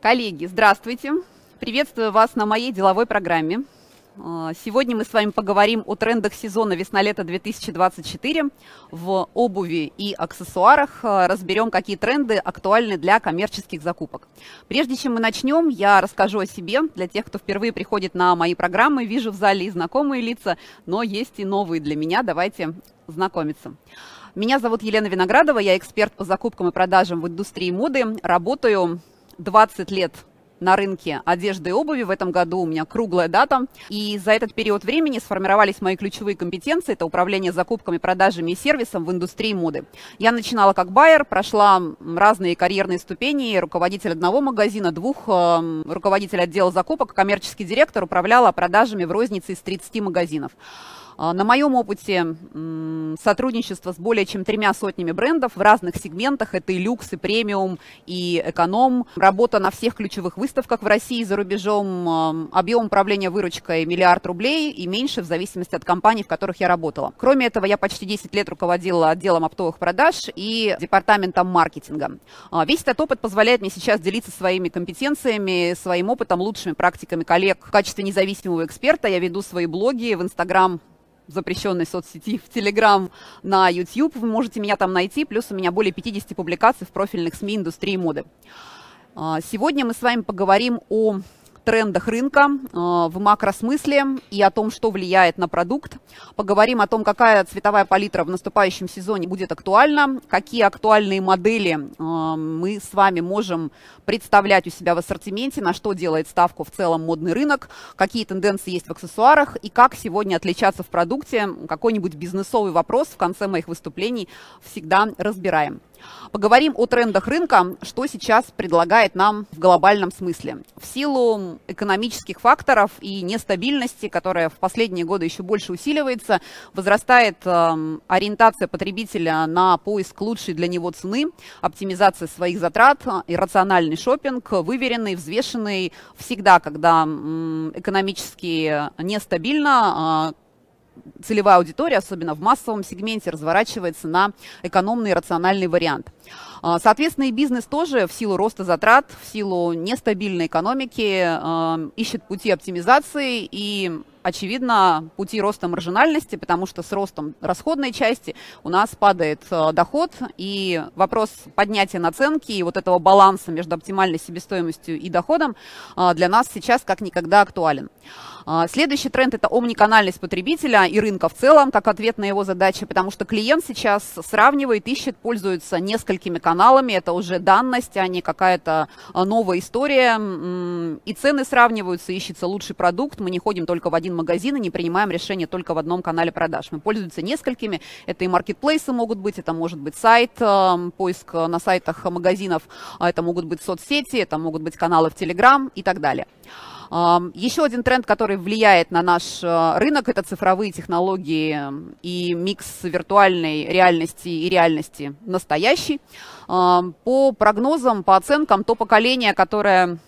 Коллеги, здравствуйте! Приветствую вас на моей деловой программе. А, сегодня мы с вами поговорим о трендах сезона весна-лето 2024 в обуви и аксессуарах. А, разберем, какие тренды актуальны для коммерческих закупок. Прежде чем мы начнем, я расскажу о себе. Для тех, кто впервые приходит на мои программы, вижу в зале и знакомые лица, но есть и новые для меня. Давайте знакомиться. Меня зовут Елена Виноградова, я эксперт по закупкам и продажам в индустрии моды. Работаю 20 лет на рынке одежды и обуви. В этом году у меня круглая дата. И за этот период времени сформировались мои ключевые компетенции. Это управление закупками, продажами и сервисом в индустрии моды. Я начинала как байер, прошла разные карьерные ступени. Руководитель одного магазина, двух, э, руководитель отдела закупок, коммерческий директор, управляла продажами в рознице из 30 магазинов. А, на моем опыте сотрудничество с более чем тремя сотнями брендов в разных сегментах, это и люкс, и премиум, и эконом, работа на всех ключевых выставках в России и за рубежом, объем управления выручкой миллиард рублей и меньше в зависимости от компаний, в которых я работала. Кроме этого, я почти 10 лет руководила отделом оптовых продаж и департаментом маркетинга. А, весь этот опыт позволяет мне сейчас делиться своими компетенциями, своим опытом, лучшими практиками коллег в качестве независимого эксперта. Я веду свои блоги в Инстаграм, запрещенной соцсети, в Телеграм, на YouTube. Вы можете меня там найти. Плюс у меня более 50 публикаций в профильных СМИ индустрии моды. А, сегодня мы с вами поговорим о трендах рынка э, в макросмысле и о том, что влияет на продукт. Поговорим о том, какая цветовая палитра в наступающем сезоне будет актуальна, какие актуальные модели э, мы с вами можем представлять у себя в ассортименте, на что делает ставку в целом модный рынок, какие тенденции есть в аксессуарах и как сегодня отличаться в продукте. Какой-нибудь бизнесовый вопрос в конце моих выступлений всегда разбираем. Поговорим о трендах рынка, что сейчас предлагает нам в глобальном смысле. В силу экономических факторов и нестабильности, которая в последние годы еще больше усиливается, возрастает э, ориентация потребителя на поиск лучшей для него цены, оптимизация своих затрат и рациональный шопинг, выверенный, взвешенный всегда, когда э, экономически нестабильно, э, целевая аудитория, особенно в массовом сегменте, разворачивается на экономный и рациональный вариант. А, соответственно, и бизнес тоже в силу роста затрат, в силу нестабильной экономики э, ищет пути оптимизации и очевидно, пути роста маржинальности, потому что с ростом расходной части у нас падает э, доход, и вопрос поднятия наценки и вот этого баланса между оптимальной себестоимостью и доходом э, для нас сейчас как никогда актуален. А, следующий тренд – это омниканальность потребителя и рынка в целом, как ответ на его задачи, потому что клиент сейчас сравнивает, ищет, пользуется несколькими каналами, это уже данность, а не какая-то новая история, и цены сравниваются, ищется лучший продукт, мы не ходим только в один магазин и не принимаем решение только в одном канале продаж, мы пользуемся несколькими, это и маркетплейсы могут быть, это может быть сайт, а, поиск на сайтах магазинов, это могут быть соцсети, это могут быть каналы в Телеграм и так далее. Еще один тренд, который влияет на наш э, рынок, это цифровые технологии и микс виртуальной реальности и реальности настоящей. По прогнозам, по оценкам, то поколение, которое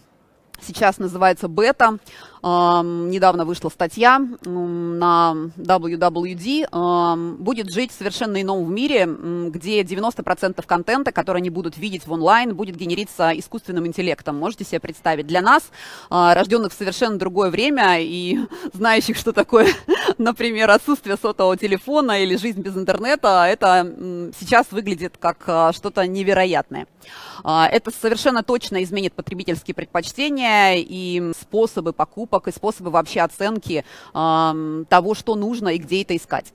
сейчас называется бета, недавно вышла статья на WWD, будет жить совершенно ином в мире, где 90% контента, который они будут видеть в онлайн, будет генериться искусственным интеллектом. Можете себе представить? Для нас, а, рожденных в совершенно другое время и знающих, что такое, например, отсутствие сотового телефона или жизнь без интернета, это сейчас выглядит как а, что-то невероятное. А, это совершенно точно изменит потребительские предпочтения и способы покупки покупок и способы вообще оценки э, того, что нужно и где это искать.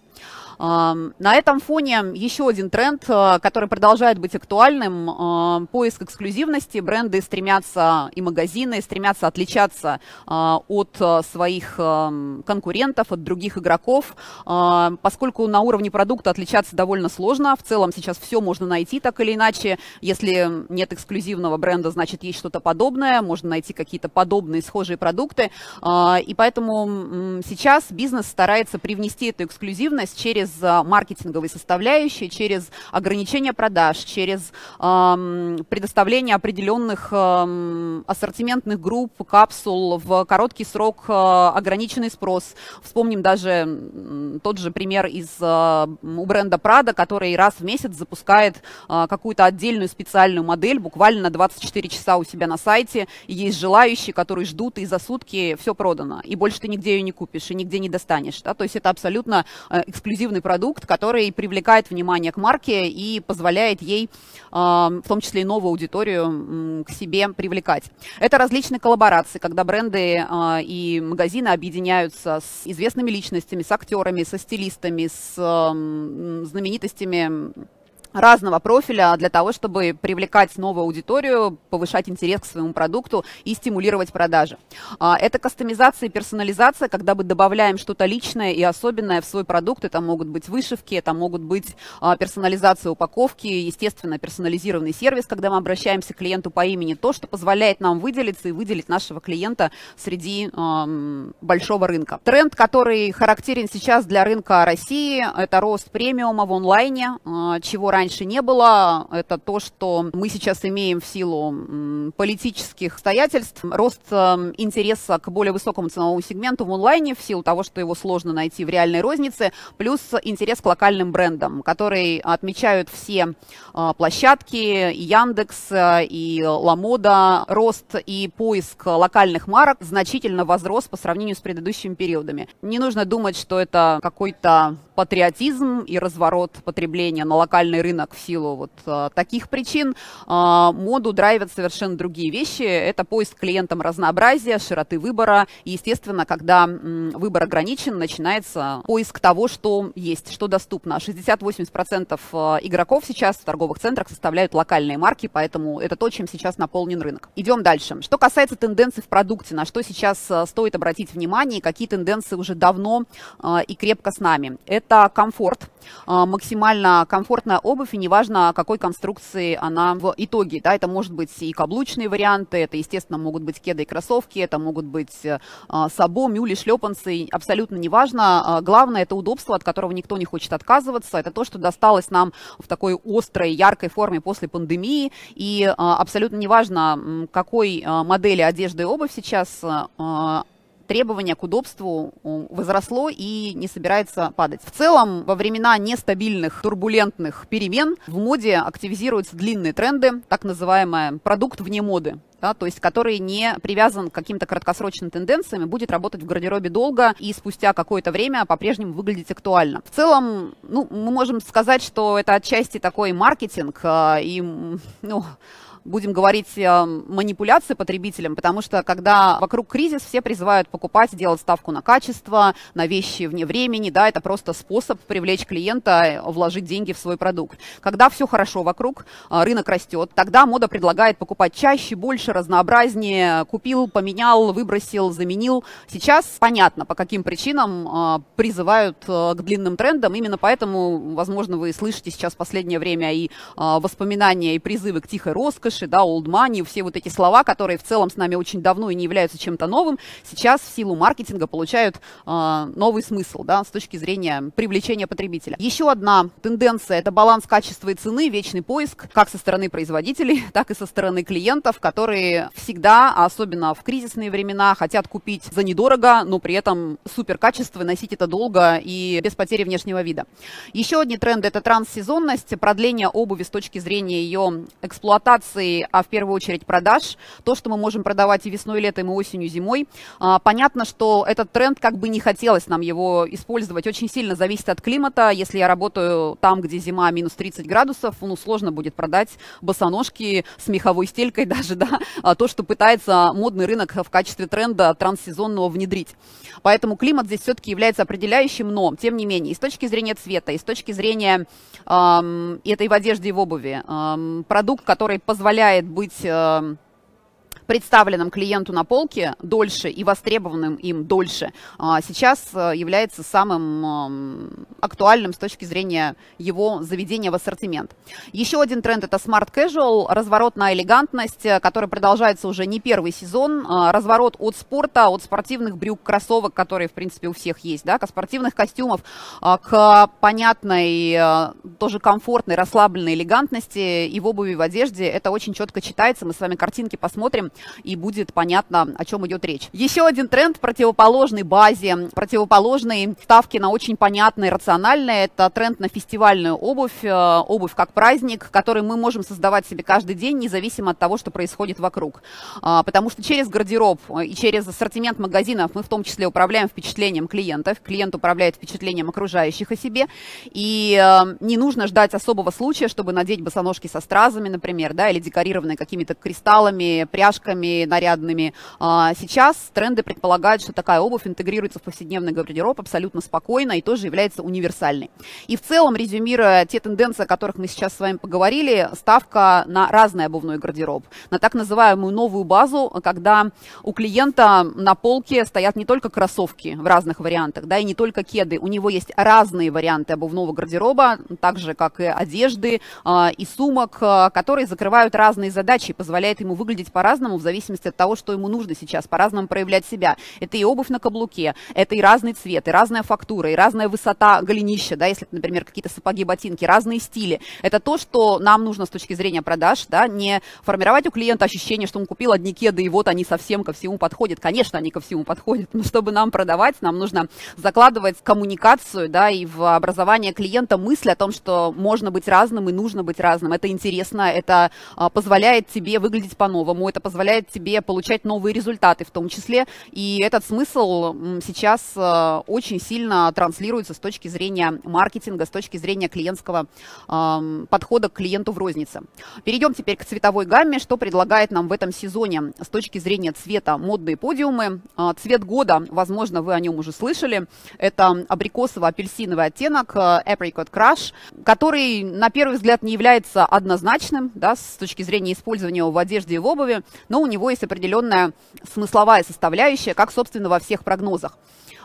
На этом фоне еще один тренд, э, который продолжает быть актуальным, поиск эксклюзивности. Бренды стремятся, и магазины стремятся отличаться э, от э, своих конкурентов, от других игроков, поскольку на уровне продукта отличаться довольно сложно. В целом сейчас все можно найти так или иначе. Если нет эксклюзивного бренда, значит есть что-то подобное, можно найти какие-то подобные схожие продукты. И поэтому сейчас бизнес старается привнести эту эксклюзивность через через маркетинговые составляющие, через ограничение продаж, через э, предоставление определенных э, ассортиментных групп, капсул в короткий срок, э, ограниченный спрос. Вспомним даже тот же пример из э, у бренда Prada, который раз в месяц запускает э, какую-то отдельную специальную модель, буквально на 24 часа у себя на сайте, и есть желающие, которые ждут, и за сутки все продано, и больше ты нигде ее не купишь, и нигде не достанешь. Да? То есть это абсолютно э, эксклюзивный продукт, который привлекает внимание к марке и позволяет ей, в том числе и новую аудиторию, к себе привлекать. Это различные коллаборации, когда бренды и магазины объединяются с известными личностями, с актерами, со стилистами, с знаменитостями разного профиля для того, чтобы привлекать новую аудиторию, повышать интерес к своему продукту и стимулировать продажи. А, это кастомизация и персонализация, когда мы добавляем что-то личное и особенное в свой продукт. Это могут быть вышивки, это могут быть а, персонализация упаковки, естественно, персонализированный сервис, когда мы обращаемся к клиенту по имени. То, что позволяет нам выделиться и выделить нашего клиента среди большого рынка. Тренд, который характерен сейчас для рынка России, это рост премиума в онлайне, а, чего раньше не было. Это то, что мы сейчас имеем в силу политических обстоятельств. Рост эм, интереса к более высокому ценовому сегменту в онлайне в силу того, что его сложно найти в реальной рознице, плюс интерес к локальным брендам, которые отмечают все э, площадки, и Яндекс, э, и Ламода. Рост и поиск локальных марок значительно возрос по сравнению с предыдущими периодами. Не нужно думать, что это какой-то патриотизм и разворот потребления на локальный рынок в силу вот а, таких причин. А, моду драйвят совершенно другие вещи. Это поиск клиентам разнообразия, широты выбора. И, естественно, когда выбор ограничен, начинается поиск того, что есть, что доступно. 60-80% а, игроков сейчас в торговых центрах составляют локальные марки, поэтому это то, чем сейчас наполнен рынок. Идем дальше. Что касается тенденций в продукте, на что сейчас а, стоит обратить внимание, какие тенденции уже давно и крепко с нами. Это это комфорт, а, максимально комфортная обувь, и неважно, какой конструкции она в итоге. Да, это может быть и каблучные варианты, это, естественно, могут быть кеды и кроссовки, это могут быть а, сабо, мюли, шлепанцы, абсолютно неважно. А, главное, это удобство, от которого никто не хочет отказываться. Это то, что досталось нам в такой острой, яркой форме после пандемии. И абсолютно неважно, какой модели одежды и обувь сейчас требование к удобству возросло и не собирается падать. В целом, во времена нестабильных, турбулентных перемен в моде активизируются длинные тренды, так называемый продукт вне моды да, то есть который не привязан к каким-то краткосрочным тенденциям будет работать в гардеробе долго и спустя какое-то время по-прежнему выглядеть актуально. В целом, ну, мы можем сказать, что это отчасти такой маркетинг а, и, ну, будем говорить, э, манипуляции потребителям, потому что когда вокруг кризис, все призывают покупать, делать ставку на качество, на вещи вне времени, да, это просто способ привлечь клиента, вложить деньги в свой продукт. Когда все хорошо вокруг, э, рынок растет, тогда мода предлагает покупать чаще, больше, разнообразнее, купил, поменял, выбросил, заменил. Сейчас понятно, по каким причинам э, призывают к длинным трендам, именно поэтому, возможно, вы слышите сейчас в последнее время и воспоминания, и призывы к тихой роскоши, раньше, да, old money, все вот эти слова, которые в целом с нами очень давно и не являются чем-то новым, сейчас в силу маркетинга получают э, новый смысл, да, с точки зрения привлечения потребителя. Еще одна тенденция – это баланс качества и цены, вечный поиск, как со стороны производителей, так и со стороны клиентов, которые всегда, особенно в кризисные времена, хотят купить за недорого, но при этом супер качество, носить это долго и без потери внешнего вида. Еще одни тренды – это транссезонность, продление обуви с точки зрения ее эксплуатации позиции, а в первую очередь продаж. То, что мы можем продавать и весной, и летом, и осенью, и зимой. А, понятно, что этот тренд, как бы не хотелось нам его использовать, очень сильно зависит от климата. Если я работаю там, где зима минус 30 градусов, ну, сложно будет продать босоножки с меховой стелькой даже, да, а то, что пытается модный рынок в качестве тренда транссезонного внедрить. Поэтому климат здесь все-таки является определяющим, но, тем не менее, и с точки зрения цвета, и с точки зрения эм, этой в одежде и в обуви, эм, продукт, который позволяет быть... Представленным клиенту на полке дольше и востребованным им дольше, а, сейчас э, является самым актуальным с точки зрения его заведения в ассортимент. Еще один тренд – это Smart Casual, разворот на элегантность, э, который продолжается уже не первый сезон. А, разворот от спорта, от спортивных брюк, кроссовок, которые, в принципе, у всех есть, да, к спортивных костюмов, а, к понятной, э, тоже комфортной, расслабленной элегантности и в обуви, в одежде. Это очень четко читается. Мы с вами картинки посмотрим и будет понятно, о чем идет речь. Еще один тренд противоположный базе, противоположный ставки на очень понятные, рациональные. Это тренд на фестивальную обувь, э, обувь как праздник, который мы можем создавать себе каждый день, независимо от того, что происходит вокруг. А, потому что через гардероб и через ассортимент магазинов мы в том числе управляем впечатлением клиентов, клиент управляет впечатлением окружающих о себе, и э, не нужно ждать особого случая, чтобы надеть босоножки со стразами, например, да, или декорированные какими-то кристаллами, пряжками, нарядными. А, сейчас тренды предполагают, что такая обувь интегрируется в повседневный гардероб абсолютно спокойно и тоже является универсальной. И в целом, резюмируя те тенденции, о которых мы сейчас с вами поговорили, ставка на разный обувной гардероб, на так называемую новую базу, когда у клиента на полке стоят не только кроссовки в разных вариантах, да, и не только кеды, у него есть разные варианты обувного гардероба, так же, как и одежды а, и сумок, а, которые закрывают разные задачи и позволяют ему выглядеть по-разному в зависимости от того, что ему нужно сейчас, по-разному проявлять себя. Это и обувь на каблуке, это и разный цвет, и разная фактура, и разная высота голенища, да, если, например, какие-то сапоги, ботинки, разные стили. Это то, что нам нужно с точки зрения продаж, да, не формировать у клиента ощущение, что он купил одни кеды, и вот они совсем ко всему подходят. Конечно, они ко всему подходят, но чтобы нам продавать, нам нужно закладывать коммуникацию, да, и в образование клиента мысль о том, что можно быть разным и нужно быть разным. Это интересно, это а, позволяет тебе выглядеть по-новому, это позволяет тебе получать новые результаты в том числе. И этот смысл сейчас а, очень сильно транслируется с точки зрения маркетинга, с точки зрения клиентского подхода к клиенту в рознице. Перейдем теперь к цветовой гамме, что предлагает нам в этом сезоне с точки зрения цвета модные подиумы. А, цвет года, возможно, вы о нем уже слышали, это абрикосово-апельсиновый оттенок а, Apricot Crush, который на первый взгляд не является однозначным да, с точки зрения использования его в одежде и в обуви, но у него есть определенная смысловая составляющая, как, собственно, во всех прогнозах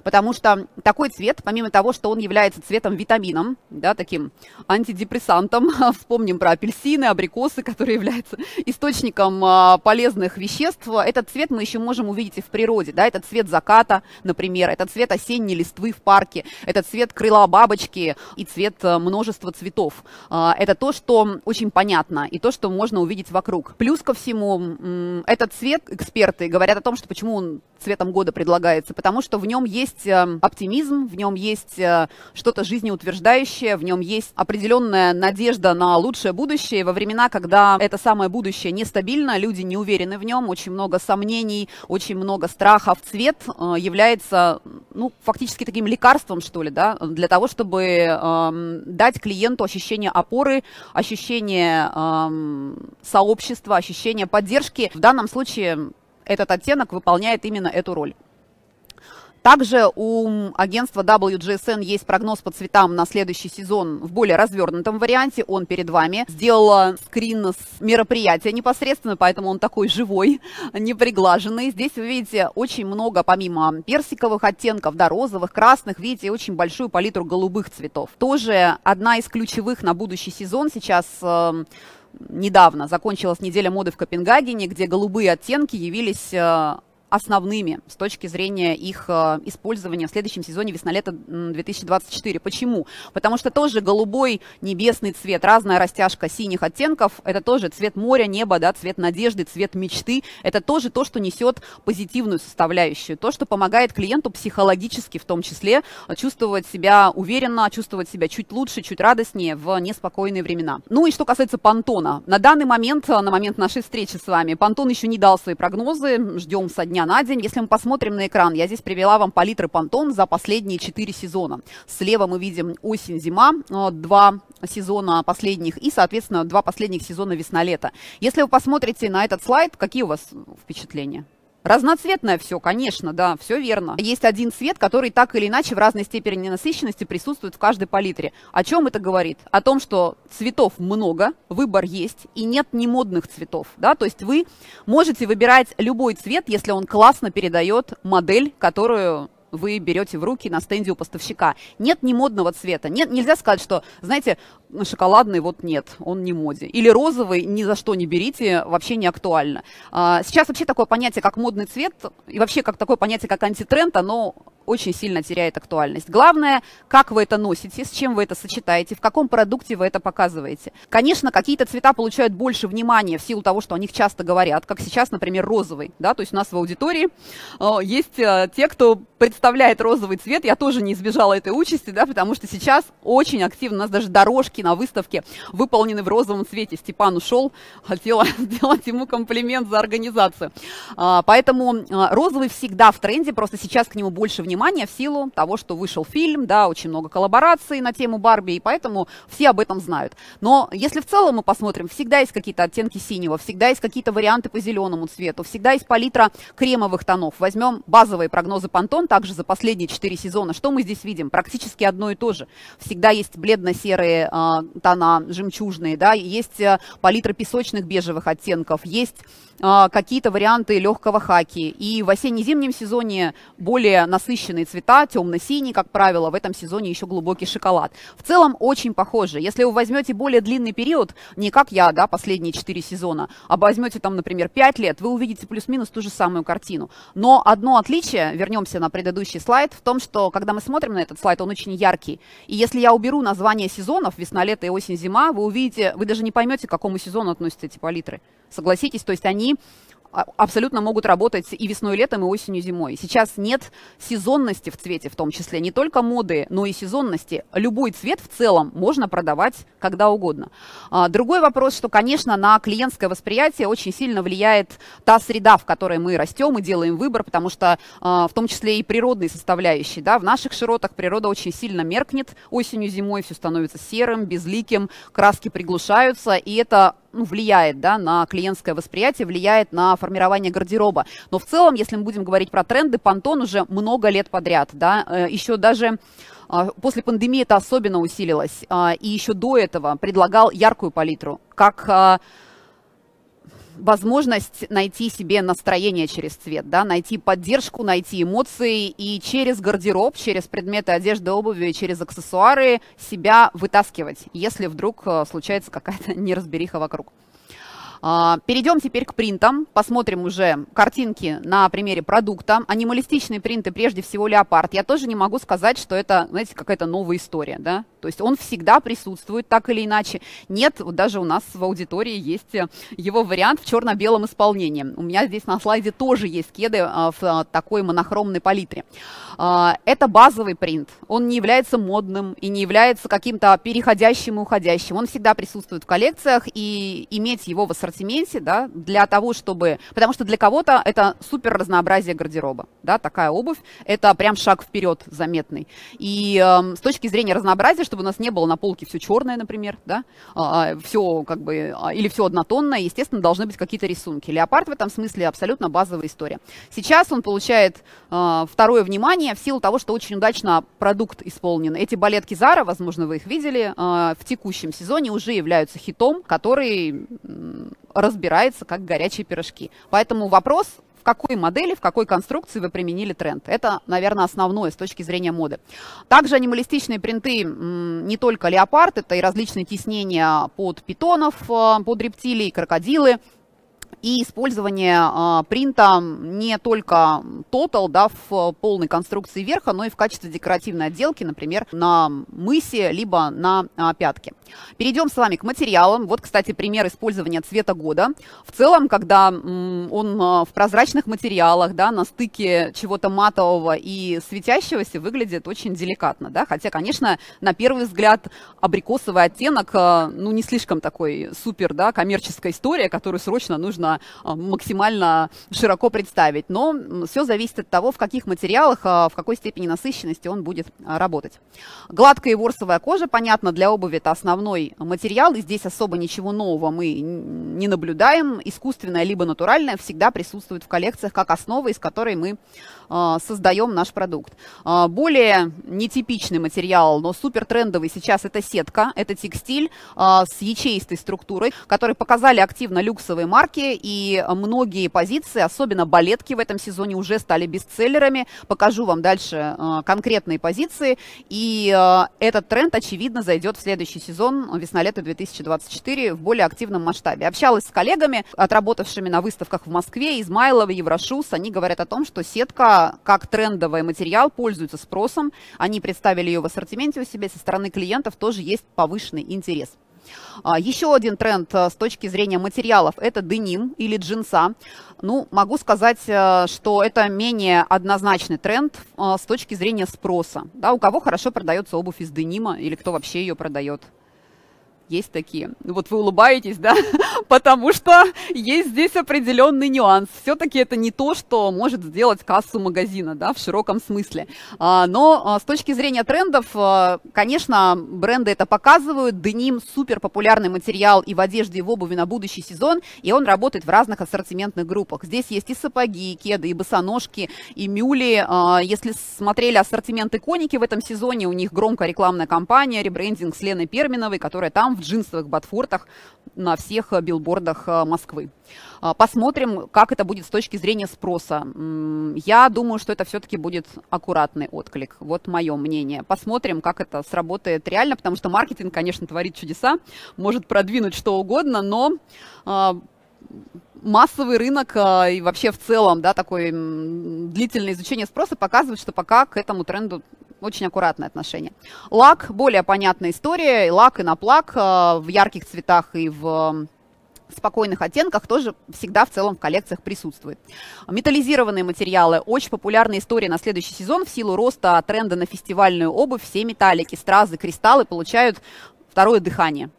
потому что такой цвет, помимо того, что он является цветом витамином, да, таким антидепрессантом, вспомним про апельсины, абрикосы, которые являются источником а, полезных веществ, этот цвет мы еще можем увидеть и в природе, да, это цвет заката, например, это цвет осенней листвы в парке, это цвет крыла бабочки и цвет а, множества цветов. А, это то, что очень понятно и то, что можно увидеть вокруг. Плюс ко всему, этот цвет, эксперты говорят о том, что почему он цветом года предлагается, потому что в нем есть э, оптимизм, в нем есть э, что-то жизнеутверждающее, в нем есть определенная надежда на лучшее будущее. Во времена, когда это самое будущее нестабильно, люди не уверены в нем, очень много сомнений, очень много страхов. Цвет э, является, ну, фактически таким лекарством, что ли, да, для того, чтобы э, дать клиенту ощущение опоры, ощущение э, сообщества, ощущение поддержки. В данном случае этот оттенок выполняет именно эту роль. Также у агентства WGSN есть прогноз по цветам на следующий сезон в более развернутом варианте. Он перед вами. Сделала скрин с мероприятия непосредственно, поэтому он такой живой, неприглаженный. Здесь вы видите очень много, помимо персиковых оттенков, да, розовых, красных, видите очень большую палитру голубых цветов. Тоже одна из ключевых на будущий сезон сейчас э, недавно закончилась неделя моды в Копенгагене, где голубые оттенки явились э, основными с точки зрения их э, использования в следующем сезоне весна-лето 2024. Почему? Потому что тоже голубой небесный цвет, разная растяжка синих оттенков, это тоже цвет моря, неба, да, цвет надежды, цвет мечты. Это тоже то, что несет позитивную составляющую, то, что помогает клиенту психологически в том числе чувствовать себя уверенно, чувствовать себя чуть лучше, чуть радостнее в неспокойные времена. Ну и что касается Пантона. На данный момент, на момент нашей встречи с вами, Пантон еще не дал свои прогнозы, ждем со дня дня на день. Если мы посмотрим на экран, я здесь привела вам палитры понтон за последние 4 сезона. Слева мы видим осень-зима, э, два сезона последних и, соответственно, два последних сезона весна-лето. Если вы посмотрите на этот слайд, какие у вас впечатления? Разноцветное все, конечно, да, все верно. Есть один цвет, который так или иначе в разной степени насыщенности присутствует в каждой палитре. О чем это говорит? О том, что цветов много, выбор есть, и нет немодных цветов, да, то есть вы можете выбирать любой цвет, если он классно передает модель, которую вы берете в руки на стенде у поставщика. Нет ни модного цвета. Нет, нельзя сказать, что, знаете, шоколадный вот нет, он не моде. Или розовый ни за что не берите, вообще не актуально. А, сейчас вообще такое понятие, как модный цвет, и вообще как такое понятие, как антитренд, оно очень сильно теряет актуальность. Главное, как вы это носите, с чем вы это сочетаете, в каком продукте вы это показываете. Конечно, какие-то цвета получают больше внимания в силу того, что о них часто говорят, как сейчас, например, розовый. Да? То есть у нас в аудитории э, есть э, те, кто представляет розовый цвет. Я тоже не избежала этой участи, да, потому что сейчас очень активно, у нас даже дорожки на выставке выполнены в розовом цвете. Степан ушел, хотела сделать ему комплимент за организацию. А, поэтому э, розовый всегда в тренде, просто сейчас к нему больше внимания внимание в силу того, что вышел фильм, да, очень много коллабораций на тему Барби, и поэтому все об этом знают. Но если в целом мы посмотрим, всегда есть какие-то оттенки синего, всегда есть какие-то варианты по зеленому цвету, всегда есть палитра кремовых тонов. Возьмем базовые прогнозы Pantone также за последние 4 сезона. Что мы здесь видим? Практически одно и то же. Всегда есть бледно-серые э, тона, жемчужные, да, есть э, палитра песочных бежевых оттенков, есть какие-то варианты легкого хаки. И в осенне-зимнем сезоне более насыщенные насыщенные цвета, темно-синий, как правило, в этом сезоне еще глубокий шоколад. В целом очень похоже. Если вы возьмете более длинный период, не как я, да, последние 4 сезона, а возьмете там, например, 5 лет, вы увидите плюс-минус ту же самую картину. Но одно отличие, вернемся на предыдущий слайд, в том, что когда мы смотрим на этот слайд, он очень яркий. И если я уберу название сезонов, весна, лето и осень, зима, вы увидите, вы даже не поймете, к какому сезону относятся эти палитры. Согласитесь, то есть они а, абсолютно могут работать и весной, и летом, и осенью, и зимой. Сейчас нет сезонности в цвете в том числе, не только моды, но и сезонности. Любой цвет в целом можно продавать когда угодно. А, другой вопрос, что, конечно, на клиентское восприятие очень сильно влияет та среда, в которой мы растем и делаем выбор, потому что а, в том числе и природные составляющие. Да, в наших широтах природа очень сильно меркнет осенью, зимой, все становится серым, безликим, краски приглушаются, и это ну, влияет да, на клиентское восприятие, влияет на формирование гардероба. Но в целом, если мы будем говорить про тренды, Пантон уже много лет подряд, да, э, еще даже а, После пандемии это особенно усилилось. А, и еще до этого предлагал яркую палитру, как а, возможность найти себе настроение через цвет, да, найти поддержку, найти эмоции и через гардероб, через предметы одежды, обуви, через аксессуары себя вытаскивать, если вдруг э, случается какая-то неразбериха вокруг. А, перейдем теперь к принтам. Посмотрим уже картинки на примере продукта. Анималистичные принты, прежде всего, леопард. Я тоже не могу сказать, что это, знаете, какая-то новая история, да? То есть он всегда присутствует так или иначе. Нет, вот даже у нас в аудитории есть э, его вариант в черно-белом исполнении. У меня здесь на слайде тоже есть кеды а, в а, такой монохромной палитре. Это базовый принт. Он не является модным и не является каким-то переходящим и уходящим. Он всегда присутствует в коллекциях, и иметь его в ассортименте ассортименте, да, для того, чтобы... Потому что для кого-то это супер разнообразие гардероба, да, такая обувь, это прям шаг вперед заметный. И э, с точки зрения разнообразия, чтобы у нас не было на полке все черное, например, да, э, а, все как бы, э, или все однотонное, естественно, должны быть какие-то рисунки. Леопард в этом смысле абсолютно базовая история. Сейчас он получает э, второе внимание в силу того, что очень удачно продукт исполнен. Эти балетки Зара, возможно, вы их видели, э, в текущем сезоне уже являются хитом, который разбирается как горячие пирожки. Поэтому вопрос, в какой модели, в какой конструкции вы применили тренд. Это, наверное, основное с точки зрения моды. Также анималистичные принты не только леопард, это и различные тиснения под питонов, э, под рептилий, крокодилы, и использование э, принта не только Total да, в полной конструкции верха, но и в качестве декоративной отделки, например, на мысе, либо на э, пятке. Перейдем с вами к материалам. Вот, кстати, пример использования цвета года. В целом, когда м, он э, в прозрачных материалах, да, на стыке чего-то матового и светящегося выглядит очень деликатно, да, хотя, конечно, на первый взгляд абрикосовый оттенок, э, ну, не слишком такой супер, да, коммерческая история, которую срочно нужно можно максимально широко представить. Но все зависит от того, в каких материалах, в какой степени насыщенности он будет работать. Гладкая и ворсовая кожа, понятно, для обуви это основной материал, и здесь особо ничего нового мы не наблюдаем. Искусственная либо натуральная всегда присутствует в коллекциях как основа, из которой мы а, создаем наш продукт. А, более нетипичный материал, но супер трендовый сейчас это сетка, это текстиль а, с ячеистой структурой, которые показали активно люксовые марки, и многие позиции, особенно балетки в этом сезоне, уже стали бестселлерами. Покажу вам дальше конкретные позиции, и этот тренд, очевидно, зайдет в следующий сезон весна-лето 2024 в более активном масштабе. Общалась с коллегами, отработавшими на выставках в Москве, Измайлова, Еврошус, они говорят о том, что сетка как трендовый материал пользуется спросом. Они представили ее в ассортименте у себя. Со стороны клиентов тоже есть повышенный интерес. А, еще один тренд э, с точки зрения материалов – это деним или джинса. Ну, могу сказать, э, что это менее однозначный тренд э, с точки зрения спроса. Да, у кого хорошо продается обувь из денима или кто вообще ее продает? Есть такие. Вот вы улыбаетесь, да, потому что есть здесь определенный нюанс. Все-таки это не то, что может сделать кассу магазина, да, в широком смысле. А, но а, с точки зрения трендов, а, конечно, бренды это показывают. Деним супер популярный материал и в одежде, и в обуви на будущий сезон, и он работает в разных ассортиментных группах. Здесь есть и сапоги, и кеды, и босоножки, и мюли. Если смотрели ассортименты коники в этом сезоне, у них громкая рекламная кампания, ребрендинг с Леной Перминовой, которая там в джинсовых ботфортах на всех э, билбордах э, Москвы. А, посмотрим, как это будет с точки зрения спроса. Я думаю, что это все-таки будет аккуратный отклик. Вот мое мнение. Посмотрим, как это сработает реально, потому что маркетинг, конечно, творит чудеса, может продвинуть что угодно, но а, массовый рынок а, и вообще в целом, да, такое длительное изучение спроса показывает, что пока к этому тренду очень аккуратное отношение. Лак, более понятная история. Лак и наплак э, в ярких цветах и в спокойных оттенках тоже всегда в целом в коллекциях присутствует. Металлизированные материалы. Очень популярная история на следующий сезон. В силу роста тренда на фестивальную обувь все металлики, стразы, кристаллы получают второе дыхание.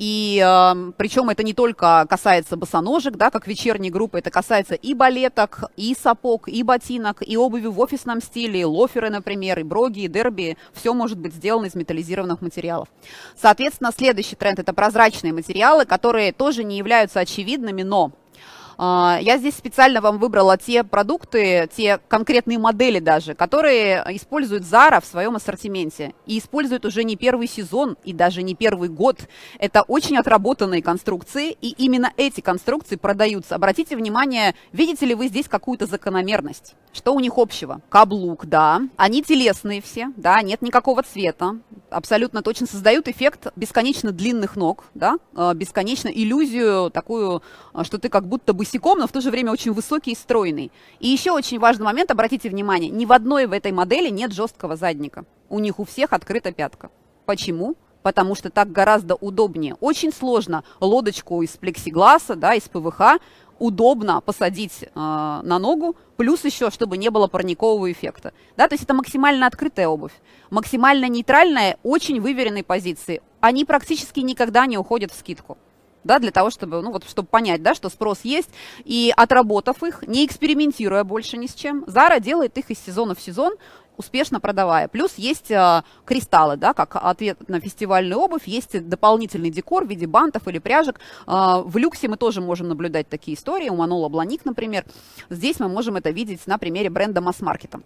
И э, эм, причем это не только касается босоножек, да, как вечерней группы, это касается и балеток, и сапог, и ботинок, и обуви в офисном стиле, и лоферы, например, и броги, и дерби. Все может быть сделано из металлизированных материалов. Соответственно, следующий тренд – это прозрачные материалы, которые тоже не являются очевидными, но я здесь специально вам выбрала те продукты, те конкретные модели даже, которые использует Zara в своем ассортименте. И используют уже не первый сезон и даже не первый год. Это очень отработанные конструкции, и именно эти конструкции продаются. Обратите внимание, видите ли вы здесь какую-то закономерность? Что у них общего? Каблук, да. Они телесные все, да, нет никакого цвета. Абсолютно точно создают эффект бесконечно длинных ног, да, а, бесконечно иллюзию такую, а, что ты как будто бы босиком, но в то же время очень высокий и стройный. И еще очень важный момент, обратите внимание, ни в одной в этой модели нет жесткого задника. У них у всех открыта пятка. Почему? Потому что так гораздо удобнее. Очень сложно лодочку из плексигласа, да, из ПВХ удобно посадить э, на ногу, плюс еще, чтобы не было парникового эффекта. Да, то есть это максимально открытая обувь, максимально нейтральная, очень выверенной позиции. Они практически никогда не уходят в скидку да, для того, чтобы, ну, вот, чтобы понять, да, что спрос есть, и отработав их, не экспериментируя больше ни с чем, Zara делает их из сезона в сезон, успешно продавая. Плюс есть э, кристаллы, да, как ответ на фестивальную обувь, есть дополнительный декор в виде бантов или пряжек. Э, в люксе мы тоже можем наблюдать такие истории, у Манола Бланик, например. Здесь мы можем это видеть на примере бренда масс-маркета.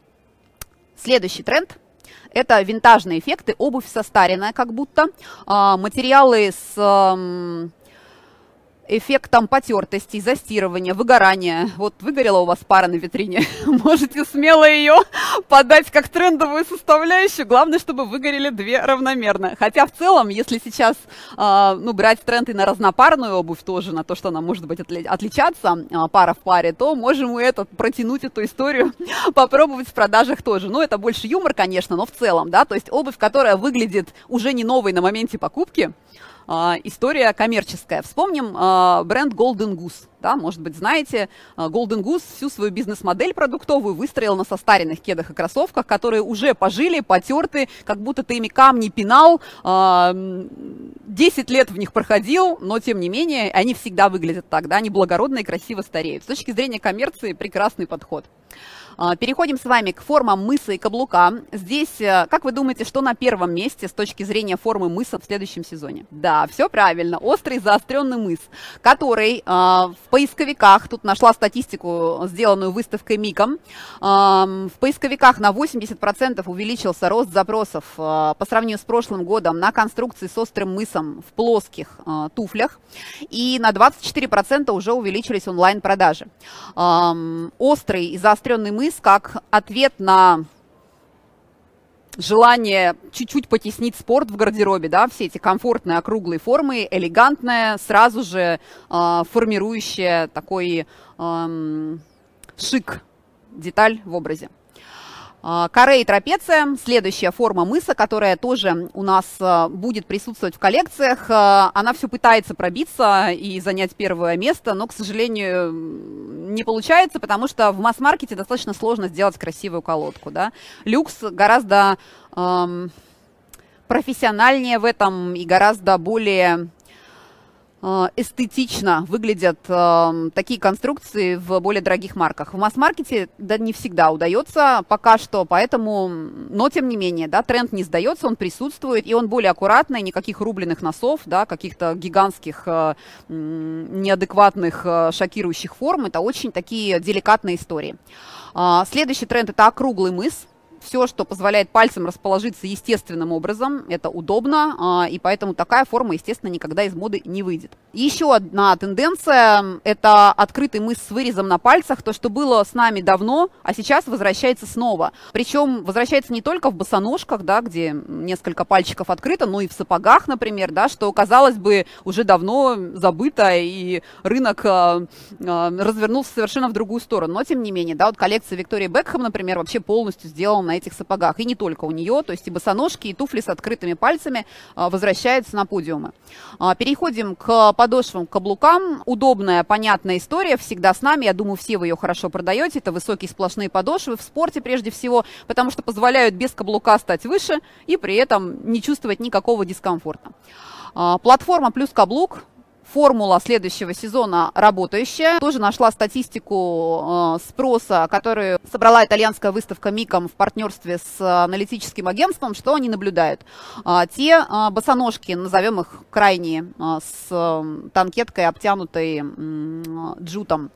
Следующий тренд – это винтажные эффекты, обувь состаренная как будто, э, материалы с... Эффектом потертости, застирывания, выгорания. Вот выгорела у вас пара на витрине, можете смело ее подать как трендовую составляющую. Главное, чтобы выгорели две равномерно. Хотя в целом, если сейчас э, ну, брать тренды на разнопарную обувь тоже, на то, что она может быть отли отличаться э, пара в паре, то можем мы этот, протянуть эту историю, попробовать в продажах тоже. Ну, это больше юмор, конечно, но в целом, да, то есть обувь, которая выглядит уже не новой на моменте покупки, история коммерческая. Вспомним а, бренд Golden Goose. Да, может быть, знаете, а, Golden Goose всю свою бизнес-модель продуктовую выстроил на состаренных кедах и кроссовках, которые уже пожили, потерты, как будто ты ими камни пинал, 10 лет в них проходил, но тем не менее они всегда выглядят так, да, они благородно и красиво стареют. С точки зрения коммерции прекрасный подход. А, переходим с вами к формам мыса и каблука. Здесь, э, как вы думаете, что на первом месте с точки зрения формы мыса в следующем сезоне? Да, все правильно. Острый заостренный мыс, который э, в поисковиках, тут нашла статистику, сделанную выставкой Миком, э, в поисковиках на 80% увеличился рост запросов по сравнению с прошлым годом на конструкции с острым мысом в плоских туфлях, и на 24% уже увеличились онлайн-продажи. Острый и заостренный мыс мыс как ответ на желание чуть-чуть потеснить спорт в гардеробе, да, все эти комфортные округлые формы, элегантная, сразу же э, формирующая такой э, шик деталь в образе. А, каре и трапеция, следующая форма мыса, которая тоже у нас а, будет присутствовать в коллекциях. А, она все пытается пробиться и занять первое место, но, к сожалению, не получается, потому что в масс-маркете достаточно сложно сделать красивую колодку. Да? Люкс гораздо эм, профессиональнее в этом и гораздо более эстетично выглядят э, такие конструкции в более дорогих марках. В масс-маркете да, не всегда удается пока что, поэтому, но тем не менее, да, тренд не сдается, он присутствует, и он более аккуратный, никаких рубленых носов, да, каких-то гигантских, э, неадекватных, э, шокирующих форм. Это очень такие деликатные истории. Э, следующий тренд – это округлый мыс все, что позволяет пальцем расположиться естественным образом, это удобно, а, и поэтому такая форма, естественно, никогда из моды не выйдет. Еще одна тенденция – это открытый мыс с вырезом на пальцах, то, что было с нами давно, а сейчас возвращается снова. Причем возвращается не только в босоножках, да, где несколько пальчиков открыто, но и в сапогах, например, да, что, казалось бы, уже давно забыто, и рынок а, развернулся совершенно в другую сторону. Но, тем не менее, да, вот коллекция Виктории Бекхэм, например, вообще полностью сделана этих сапогах. И не только у нее, то есть и босоножки, и туфли с открытыми пальцами а, возвращаются на подиумы. А, переходим к подошвам, к каблукам. Удобная, понятная история, всегда с нами. Я думаю, все вы ее хорошо продаете. Это высокие сплошные подошвы в спорте прежде всего, потому что позволяют без каблука стать выше и при этом не чувствовать никакого дискомфорта. А, платформа плюс каблук формула следующего сезона работающая. Тоже нашла статистику э, спроса, которую собрала итальянская выставка Миком в партнерстве с аналитическим агентством, что они наблюдают. Э, те э, босоножки, назовем их крайние, э, с э, танкеткой, обтянутой э, джутом,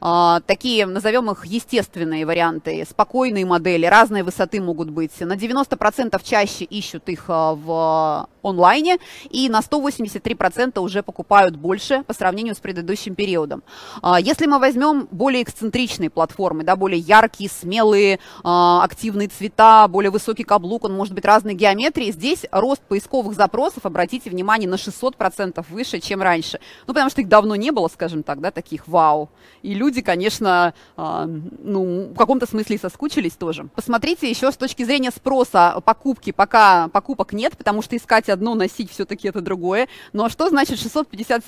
э, такие, назовем их естественные варианты, спокойные модели, разные высоты могут быть. На 90% чаще ищут их э, в онлайне и на 183% уже покупают больше по сравнению с предыдущим периодом. А, если мы возьмем более эксцентричные платформы, да, более яркие, смелые, а, активные цвета, более высокий каблук, он может быть разной геометрии, здесь рост поисковых запросов, обратите внимание, на 600% выше, чем раньше. Ну, потому что их давно не было, скажем так, да, таких вау. И люди, конечно, а, ну, в каком-то смысле соскучились тоже. Посмотрите еще с точки зрения спроса покупки, пока покупок нет, потому что искать одно, носить все-таки это другое. Но что значит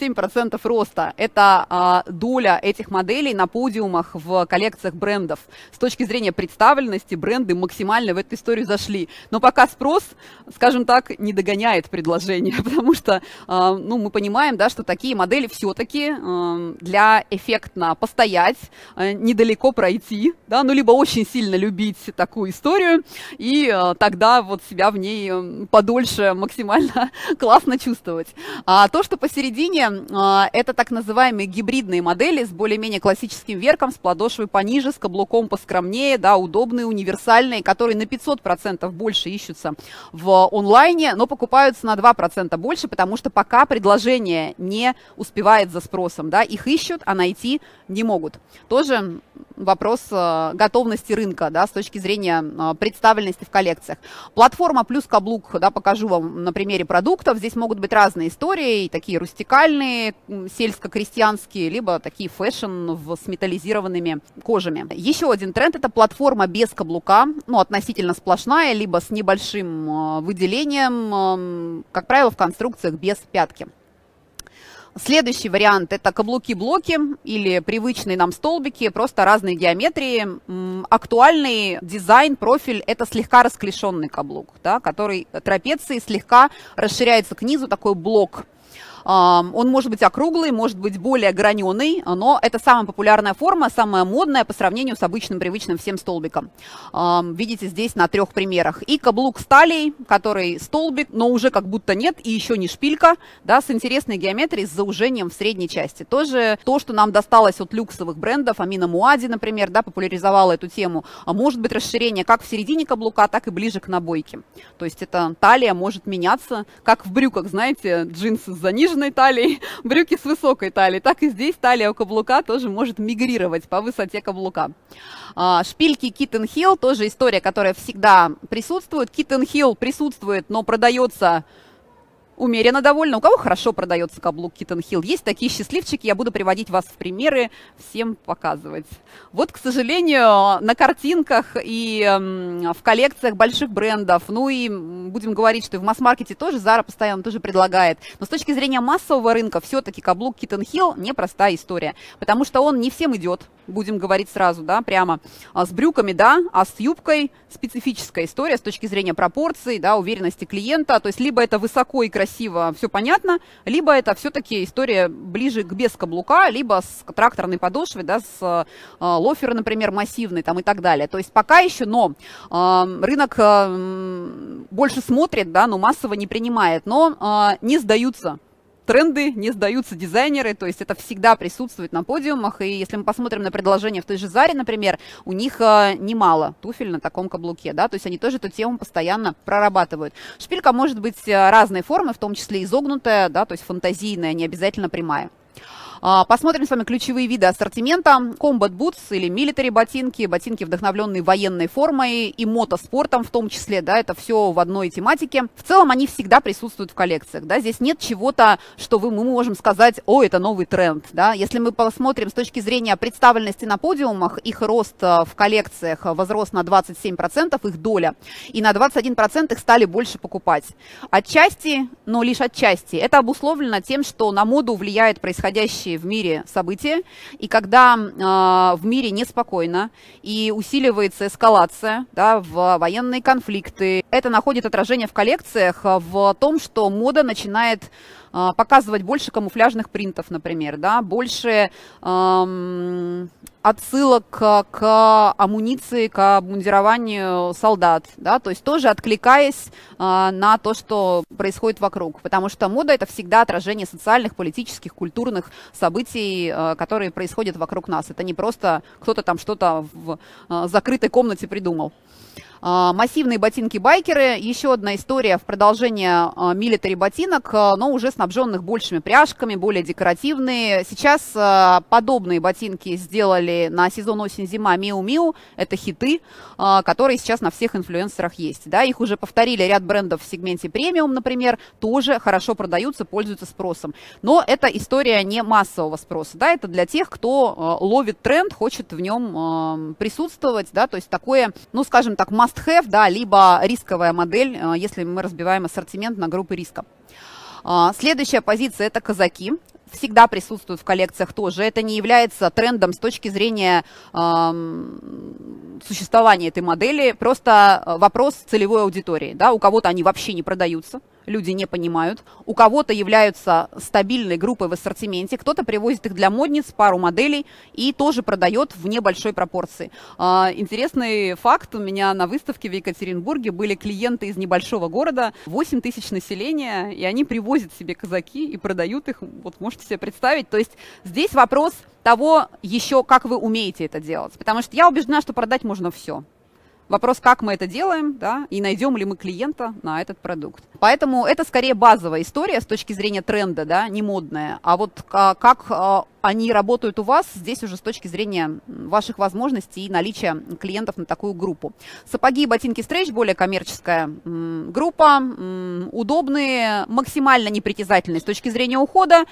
657% роста? Это а, доля этих моделей на подиумах в коллекциях брендов. С точки зрения представленности бренды максимально в эту историю зашли. Но пока спрос, скажем так, не догоняет предложение, потому что а, ну, мы понимаем, да, что такие модели все-таки а, для эффектно постоять, а, недалеко пройти, да, ну либо очень сильно любить такую историю, и а, тогда вот себя в ней подольше максимально классно чувствовать. А то, что посередине, а, это так называемые гибридные модели с более-менее классическим верком, с подошвой пониже, с каблуком поскромнее, да, удобные, универсальные, которые на 500% больше ищутся в онлайне, но покупаются на 2% больше, потому что пока предложение не успевает за спросом, да, их ищут, а найти не могут. Тоже вопрос э, готовности рынка, да, с точки зрения э, представленности в коллекциях. Платформа плюс каблук, да, покажу вам на примере продуктов. Здесь могут быть разные истории, такие рустикальные, натуральные, сельско-крестьянские, либо такие fashion с металлизированными кожами. Еще один тренд – это платформа без каблука, ну, относительно сплошная, либо с небольшим э, выделением, как правило, в конструкциях без пятки. Следующий вариант это каблуки-блоки или привычные нам столбики, просто разные геометрии. Актуальный дизайн, профиль это слегка расклешенный каблук, да, который трапеции слегка расширяется к низу, такой блок он может быть округлый, может быть более граненый, но это самая популярная форма, самая модная по сравнению с обычным привычным всем столбиком. Видите здесь на трех примерах. И каблук сталей, который столбик, но уже как будто нет, и еще не шпилька, да, с интересной геометрией, с заужением в средней части. Тоже то, что нам досталось от люксовых брендов, Амина Муади, например, да, популяризовала эту тему. А может быть расширение как в середине каблука, так и ближе к набойке. То есть эта талия может меняться, как в брюках, знаете, джинсы с заниженной талией, брюки с высокой талией, так и здесь талия у каблука тоже может мигрировать по высоте каблука. А, шпильки Kitten Hill, тоже история, которая всегда присутствует. Kitten Hill присутствует, но продается умеренно довольна. У кого хорошо продается каблук Kitten Hill? Есть такие счастливчики, я буду приводить вас в примеры, всем показывать. Вот, к сожалению, на картинках и э, в коллекциях больших брендов, ну и будем говорить, что и в масс-маркете тоже Zara постоянно тоже предлагает. Но с точки зрения массового рынка все-таки каблук Kitten Hill непростая история, потому что он не всем идет, будем говорить сразу, да, прямо. А с брюками, да, а с юбкой специфическая история с точки зрения пропорций, да, уверенности клиента. То есть либо это высоко и красиво, все понятно, либо это все-таки история ближе к без каблука, либо с тракторной подошвой, да, с э, лофер, например, массивный там и так далее. То есть пока еще, но э, рынок э, больше смотрит, да, но массово не принимает, но э, не сдаются тренды, не сдаются дизайнеры, то есть это всегда присутствует на подиумах, и если мы посмотрим на предложение в той же Заре, например, у них э, немало туфель на таком каблуке, да, то есть они тоже эту тему постоянно прорабатывают. Шпилька может быть э, разной формы, в том числе изогнутая, да, то есть фантазийная, не обязательно прямая. А, посмотрим с вами ключевые виды ассортимента. Combat Boots или military ботинки, ботинки, вдохновленные военной формой и мотоспортом в том числе, да, это все в одной тематике. В целом они всегда присутствуют в коллекциях, да, здесь нет чего-то, что вы, мы можем сказать, о, это новый тренд, да. Если мы посмотрим с точки зрения представленности на подиумах, их рост э, в коллекциях возрос на 27%, их доля, и на 21% их стали больше покупать. Отчасти, но лишь отчасти, это обусловлено тем, что на моду влияет происходящее в мире события, и когда э, в мире неспокойно и усиливается эскалация да, в военные конфликты, это находит отражение в коллекциях в том, что мода начинает показывать больше камуфляжных принтов, например, да, больше эм, отсылок к амуниции, к обмундированию солдат, да, то есть тоже откликаясь э, на то, что происходит вокруг, потому что мода это всегда отражение социальных, политических, культурных событий, э, которые происходят вокруг нас. Это не просто кто-то там что-то в э, закрытой комнате придумал. А, массивные ботинки-байкеры. Еще одна история в продолжение милитари ботинок, а, но уже снабженных большими пряжками, более декоративные. Сейчас а, подобные ботинки сделали на сезон осень-зима Миу Миу. Это хиты, которые сейчас на всех инфлюенсерах есть. Да, их уже повторили ряд брендов в сегменте премиум, например, тоже хорошо продаются, пользуются спросом. Но это история не массового спроса. Да, это для тех, кто ловит тренд, хочет в нем присутствовать. Да, то есть такое, ну, скажем так, массовое must-have, да, либо рисковая модель, э, если мы разбиваем ассортимент на группы риска. А, следующая позиция – это казаки всегда присутствуют в коллекциях тоже. Это не является трендом с точки зрения э, существования этой модели. Просто э, вопрос целевой аудитории. Да? У кого-то они вообще не продаются люди не понимают. У кого-то являются стабильной группой в ассортименте, кто-то привозит их для модниц, пару моделей и тоже продает в небольшой пропорции. А, интересный факт, у меня на выставке в Екатеринбурге были клиенты из небольшого города, 8 тысяч населения, и они привозят себе казаки и продают их, вот можете себе представить. То есть здесь вопрос того еще, как вы умеете это делать. Потому что я убеждена, что продать можно все. Вопрос, как мы это делаем, да, и найдем ли мы клиента на этот продукт. Поэтому это скорее базовая история с точки зрения тренда, да, не модная. А вот как а, они работают у вас, здесь уже с точки зрения ваших возможностей и наличия клиентов на такую группу. Сапоги и ботинки стрейч, более коммерческая группа, удобные, максимально непритязательные с точки зрения ухода,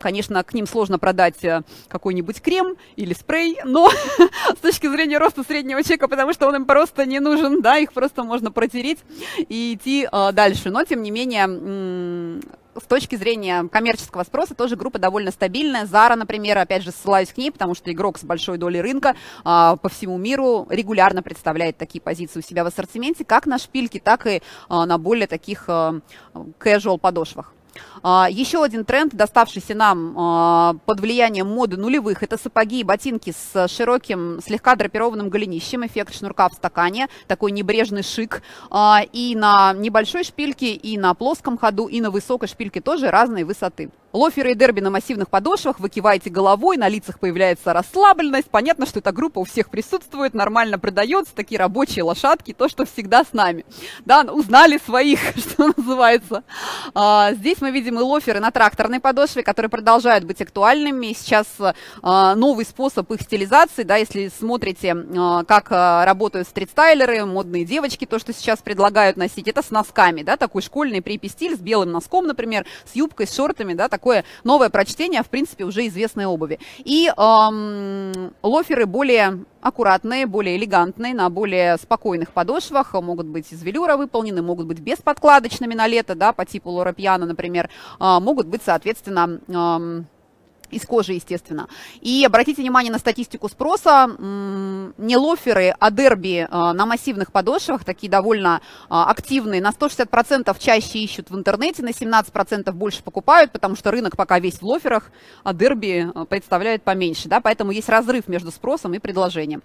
Конечно, к ним сложно продать э, какой-нибудь крем или спрей, но с точки зрения роста среднего чека, потому что он им просто не нужен, да, их просто можно протереть и идти э, дальше. Но, тем не менее, с точки зрения коммерческого спроса тоже группа довольно стабильная. Zara, например, опять же, ссылаюсь к ней, потому что игрок с большой долей рынка а, по всему миру регулярно представляет такие позиции у себя в ассортименте, как на шпильке, так и а, на более таких а, casual подошвах. А, еще один тренд, доставшийся нам а, под влиянием моды нулевых, это сапоги и ботинки с широким, слегка драпированным голенищем, эффект шнурка в стакане, такой небрежный шик. А, и на небольшой шпильке, и на плоском ходу, и на высокой шпильке тоже разной высоты. Лоферы и дерби на массивных подошвах, вы киваете головой, на лицах появляется расслабленность. Понятно, что эта группа у всех присутствует, нормально продается, такие рабочие лошадки, то, что всегда с нами. Да, узнали своих, что называется. А, здесь мы видим и лоферы на тракторной подошве, которые продолжают быть актуальными. Сейчас а, новый способ их стилизации, да, если смотрите, а, как а, работают стрит-стайлеры, модные девочки, то, что сейчас предлагают носить, это с носками, да, такой школьный припи-стиль с белым носком, например, с юбкой, с шортами, да, такое новое прочтение, в принципе, уже известной обуви. И эм, лоферы более аккуратные, более элегантные, на более спокойных подошвах, могут быть из велюра выполнены, могут быть без подкладочными на лето, да, по типу Лора Пьяно, например, э, могут быть, соответственно, э, из кожи, естественно. И обратите внимание на статистику спроса. Не лоферы, а дерби а, на массивных подошвах, такие довольно а, активные, на 160% чаще ищут в интернете, на 17% больше покупают, потому что рынок пока весь в лоферах, а дерби а, представляет поменьше. Да? Поэтому есть разрыв между спросом и предложением.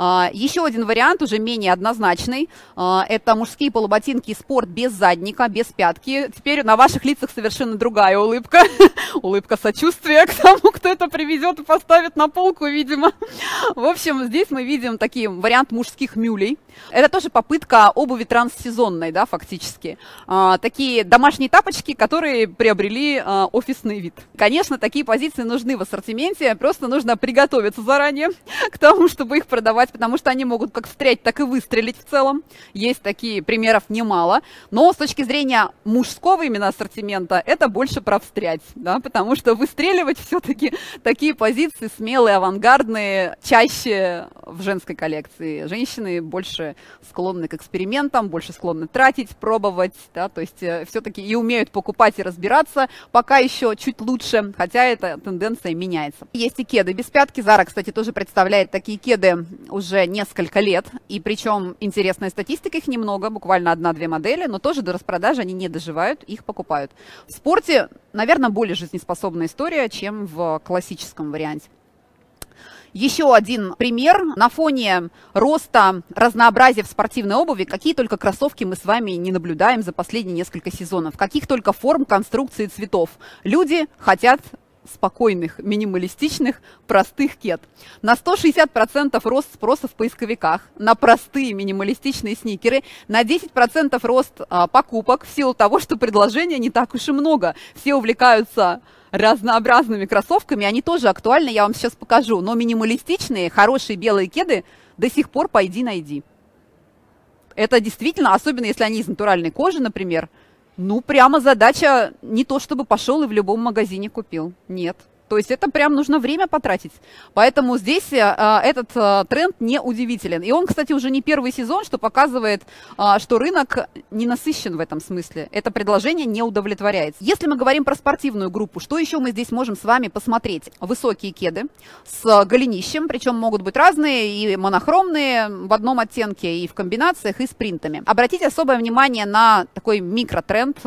А, еще один вариант, уже менее однозначный, а, это мужские полуботинки спорт без задника, без пятки. Теперь на ваших лицах совершенно другая улыбка. Улыбка сочувствия к тому, кто это привезет и поставит на полку, видимо. В общем, здесь мы видим такие вариант мужских мюлей. Это тоже попытка обуви транссезонной, да, фактически. А, такие домашние тапочки, которые приобрели офисный вид. Конечно, такие позиции нужны в ассортименте, просто нужно приготовиться заранее к тому, чтобы их продавать потому что они могут как встрять, так и выстрелить в целом. Есть такие примеров немало. Но с точки зрения мужского именно ассортимента, это больше про встрять, да, потому что выстреливать все-таки такие позиции смелые, авангардные, чаще в женской коллекции. Женщины больше склонны к экспериментам, больше склонны тратить, пробовать, да, то есть э, все-таки и умеют покупать и разбираться, пока еще чуть лучше, хотя эта тенденция меняется. Есть и кеды без пятки. Зара, кстати, тоже представляет такие кеды уже несколько лет, и причем интересная статистика их немного, буквально одна-две модели, но тоже до распродажи они не доживают, их покупают. В спорте, наверное, более жизнеспособная история, чем в классическом варианте. Еще один пример. На фоне роста разнообразия в спортивной обуви, какие только кроссовки мы с вами не наблюдаем за последние несколько сезонов. Каких только форм, конструкций и цветов. Люди хотят спокойных, минималистичных, простых кет. На 160% рост спроса в поисковиках, на простые минималистичные сникеры, на 10% рост а, покупок в силу того, что предложения не так уж и много. Все увлекаются разнообразными кроссовками, они тоже актуальны, я вам сейчас покажу. Но минималистичные, хорошие белые кеды до сих пор пойди найди. Это действительно, особенно если они из натуральной кожи, например, ну, прямо задача не то, чтобы пошел и в любом магазине купил. Нет. То есть это прям нужно время потратить. Поэтому здесь а, этот э, тренд не удивителен. И он, кстати, уже не первый сезон, что показывает, э, что рынок не насыщен в этом смысле. Это предложение не удовлетворяется. Если мы говорим про спортивную группу, что еще мы здесь можем с вами посмотреть? Высокие кеды с голенищем, причем могут быть разные и монохромные в одном оттенке, и в комбинациях, и с принтами. Обратите особое внимание на такой микротренд,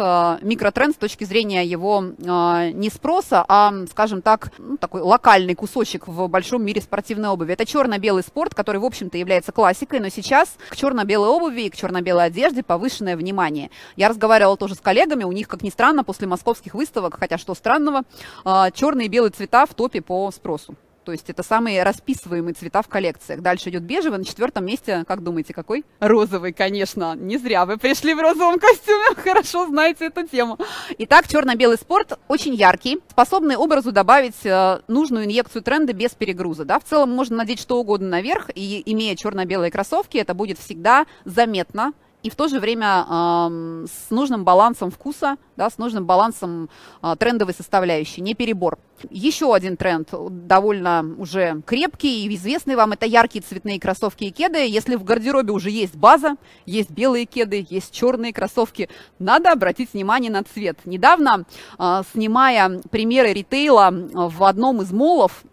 микротренд с точки зрения его не спроса, а, скажем так, так, ну, такой локальный кусочек в большом мире спортивной обуви. Это черно-белый спорт, который, в общем-то, является классикой, но сейчас к черно-белой обуви и к черно-белой одежде повышенное внимание. Я разговаривала тоже с коллегами, у них, как ни странно, после московских выставок, хотя что странного, а, черные и белые цвета в топе по спросу. То есть это самые расписываемые цвета в коллекциях. Дальше идет бежевый, на четвертом месте, как думаете, какой? Розовый, конечно. Не зря вы пришли в розовом костюме, хорошо знаете эту тему. Итак, черно-белый спорт очень яркий, способный образу добавить э, нужную инъекцию тренда без перегруза. Да? В целом можно надеть что угодно наверх, и имея черно-белые кроссовки, это будет всегда заметно и в то же время э, с нужным балансом вкуса, да, с нужным балансом э, трендовой составляющей, не перебор. Еще один тренд, довольно уже крепкий и известный вам, это яркие цветные кроссовки и кеды. Если в гардеробе уже есть база, есть белые кеды, есть черные кроссовки, надо обратить внимание на цвет. Недавно, э, снимая примеры ритейла в одном из молов,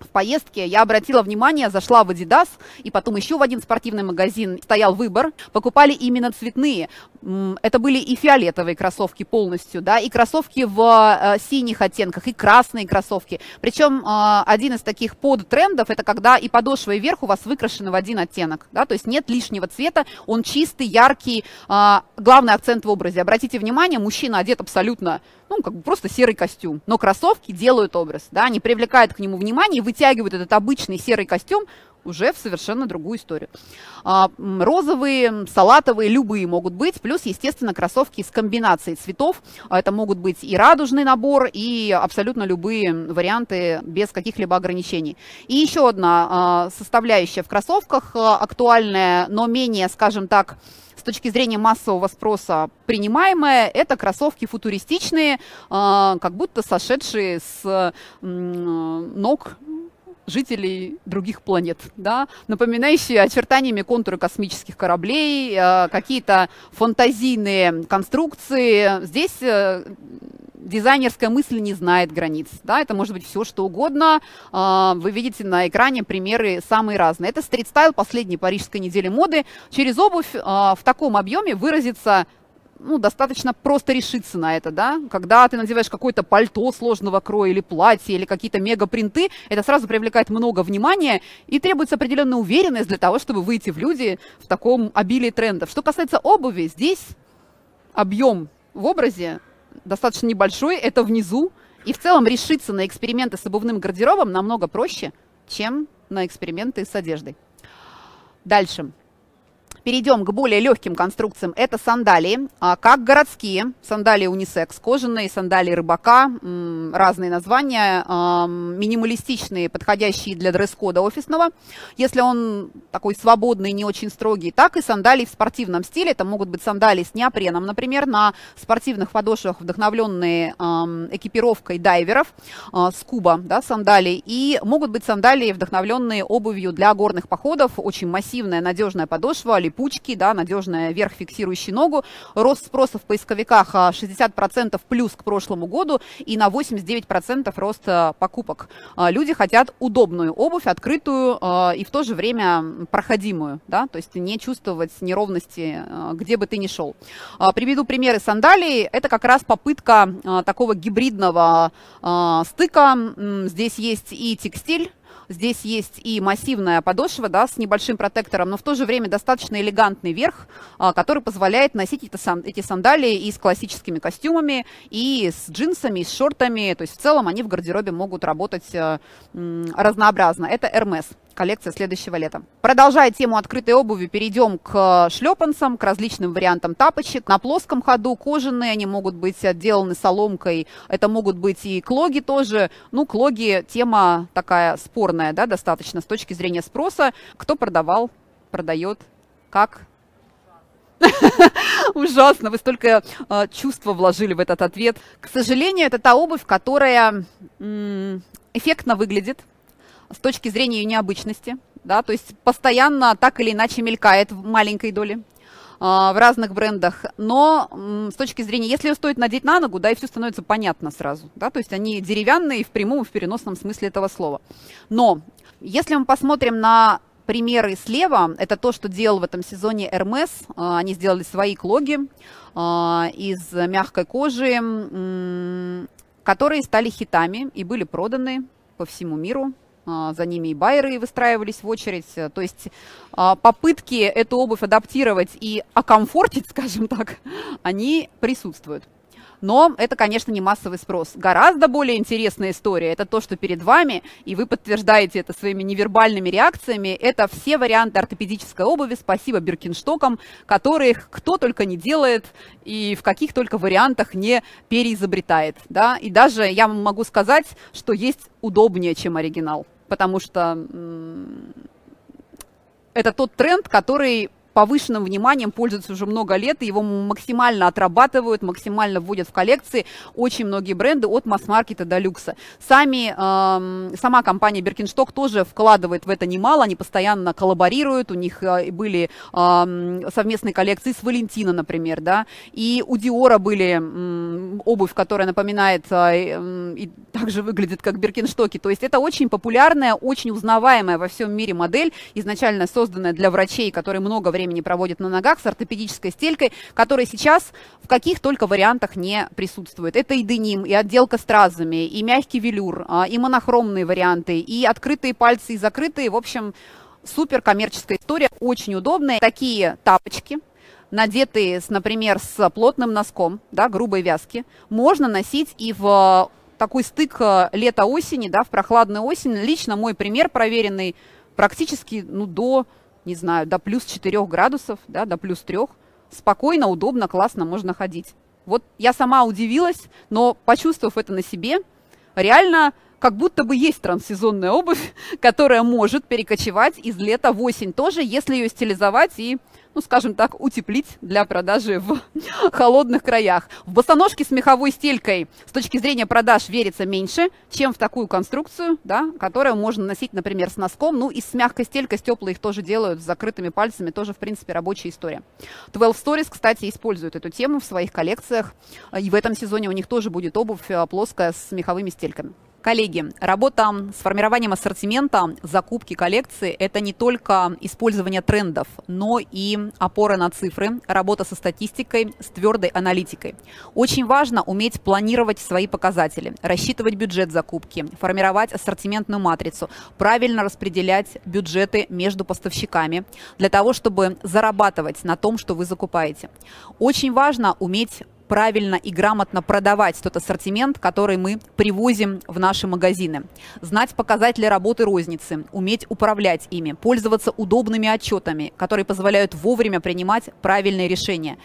в поездке я обратила внимание, зашла в Adidas, и потом еще в один спортивный магазин стоял выбор. Покупали именно цветные. Это были и фиолетовые кроссовки полностью, да, и кроссовки в э, синих оттенках, и красные кроссовки. Причем э, один из таких подтрендов, это когда и подошва, и верх у вас выкрашены в один оттенок, да, то есть нет лишнего цвета, он чистый, яркий, э, главный акцент в образе. Обратите внимание, мужчина одет абсолютно ну, как бы просто серый костюм. Но кроссовки делают образ, да, они привлекают к нему внимание и вытягивают этот обычный серый костюм уже в совершенно другую историю. А, розовые, салатовые, любые могут быть, плюс, естественно, кроссовки с комбинацией цветов. А это могут быть и радужный набор, и абсолютно любые варианты без каких-либо ограничений. И еще одна а, составляющая в кроссовках актуальная, но менее, скажем так, точки зрения массового спроса принимаемое, это кроссовки футуристичные, как будто сошедшие с ног жителей других планет, да, напоминающие очертаниями контуры космических кораблей, э, какие-то фантазийные конструкции. Здесь э, дизайнерская мысль не знает границ, да, это может быть все, что угодно. Э, вы видите на экране примеры самые разные. Это стрит-стайл последней парижской недели моды. Через обувь в таком объеме выразится ну, достаточно просто решиться на это, да, когда ты надеваешь какое-то пальто сложного кроя или платье, или какие-то мега-принты, это сразу привлекает много внимания и требуется определенная уверенность для того, чтобы выйти в люди в таком обилии трендов. Что касается обуви, здесь объем в образе достаточно небольшой, это внизу, и в целом решиться на эксперименты с обувным гардеробом намного проще, чем на эксперименты с одеждой. Дальше. Перейдем к более легким конструкциям. Это сандалии, а, как городские, сандалии унисекс, кожаные, сандалии рыбака, разные названия, минималистичные, подходящие для дресс-кода офисного. Если он такой свободный, не очень строгий, так и сандалии в спортивном стиле. Это могут быть сандалии с неопреном, например, на спортивных подошвах, вдохновленные экипировкой дайверов, а, скуба, да, сандалии. И могут быть сандалии, вдохновленные обувью для горных походов, очень массивная, надежная подошва, липучки, да, надежная верх, фиксирующий ногу. Рост спроса в поисковиках 60% а, плюс к прошлому году и на 89% рост а, покупок. А, люди хотят удобную обувь, открытую и в то же время проходимую, да, то есть не чувствовать неровности, где бы ты ни шел. Приведу примеры сандалий. Это как раз попытка такого гибридного стыка. Здесь есть и текстиль, Здесь есть и массивная подошва, да, с небольшим протектором, но в то же время достаточно элегантный верх, а, который позволяет носить эти, сандалии и с классическими костюмами, и с джинсами, и с шортами. То есть в целом они в гардеробе могут работать а, разнообразно. Это Hermes коллекция следующего лета. Продолжая тему открытой обуви, перейдем к шлепанцам, к различным вариантам тапочек. На плоском ходу кожаные, они могут быть отделаны соломкой, это могут быть и клоги тоже. Ну, клоги тема такая спорная, да, достаточно с точки зрения спроса. Кто продавал, продает, как Ужасно, вы столько э, чувства вложили в этот ответ. К сожалению, это та обувь, которая эффектно выглядит, с точки зрения ее необычности, да, то есть постоянно так или иначе мелькает в маленькой доле а, в разных брендах, но с точки зрения, если ее стоит надеть на ногу, да, и все становится понятно сразу, да, то есть они деревянные в прямом и в переносном смысле этого слова. Но если мы посмотрим на примеры слева, это то, что делал в этом сезоне Hermes, а, они сделали свои клоги а, из мягкой кожи, которые стали хитами и были проданы по всему миру за ними и байеры выстраивались в очередь. То есть а, попытки эту обувь адаптировать и окомфортить, скажем так, они присутствуют. Но это, конечно, не массовый спрос. Гораздо более интересная история – это то, что перед вами, и вы подтверждаете это своими невербальными реакциями, это все варианты ортопедической обуви, спасибо Биркинштокам, которых кто только не делает и в каких только вариантах не переизобретает. Да? И даже я могу сказать, что есть удобнее, чем оригинал потому что это тот тренд, который повышенным вниманием пользуется уже много лет, и его максимально отрабатывают, максимально вводят в коллекции очень многие бренды от масс-маркета до люкса. Сами, э, сама компания Birkenstock тоже вкладывает в это немало, они постоянно коллаборируют, у них э, были э, совместные коллекции с Валентино, например, да, и у Диора были э, обувь, которая напоминает э, и также выглядит как Биркинштоки, то есть это очень популярная, очень узнаваемая во всем мире модель, изначально созданная для врачей, которые много времени проводят на ногах с ортопедической стелькой, которая сейчас в каких только вариантах не присутствует. Это и деним, и отделка стразами, и мягкий велюр, а, и монохромные варианты, и открытые пальцы, и закрытые. В общем, супер коммерческая история, очень удобная. Такие тапочки, надетые, например, с плотным носком, да, грубой вязки, можно носить и в такой стык э, лета-осени, да, в прохладную осень. Лично мой пример проверенный практически ну, до, не знаю, до плюс 4 градусов, да, до плюс 3. Спокойно, удобно, классно можно ходить. Вот я сама удивилась, но почувствовав это на себе, реально как будто бы есть транссезонная обувь, которая может перекочевать из лета в осень тоже, если ее стилизовать и ну, скажем так, утеплить для продажи в холодных краях. В босоножке с меховой стелькой с точки зрения продаж верится меньше, чем в такую конструкцию, да, которую можно носить, например, с носком. Ну и с мягкой стелькой, с теплой их тоже делают, с закрытыми пальцами, тоже, в принципе, рабочая история. 12 Stories, кстати, использует эту тему в своих коллекциях. И в этом сезоне у них тоже будет обувь э, плоская с меховыми стельками. Коллеги, работа с формированием ассортимента, закупки коллекции – это не только использование трендов, но и опора на цифры, работа со статистикой, с твердой аналитикой. Очень важно уметь планировать свои показатели, рассчитывать бюджет закупки, формировать ассортиментную матрицу, правильно распределять бюджеты между поставщиками для того, чтобы зарабатывать на том, что вы закупаете. Очень важно уметь правильно и грамотно продавать тот ассортимент, который мы привозим в наши магазины. Знать показатели работы розницы, уметь управлять ими, пользоваться удобными отчетами, которые позволяют вовремя принимать правильные решения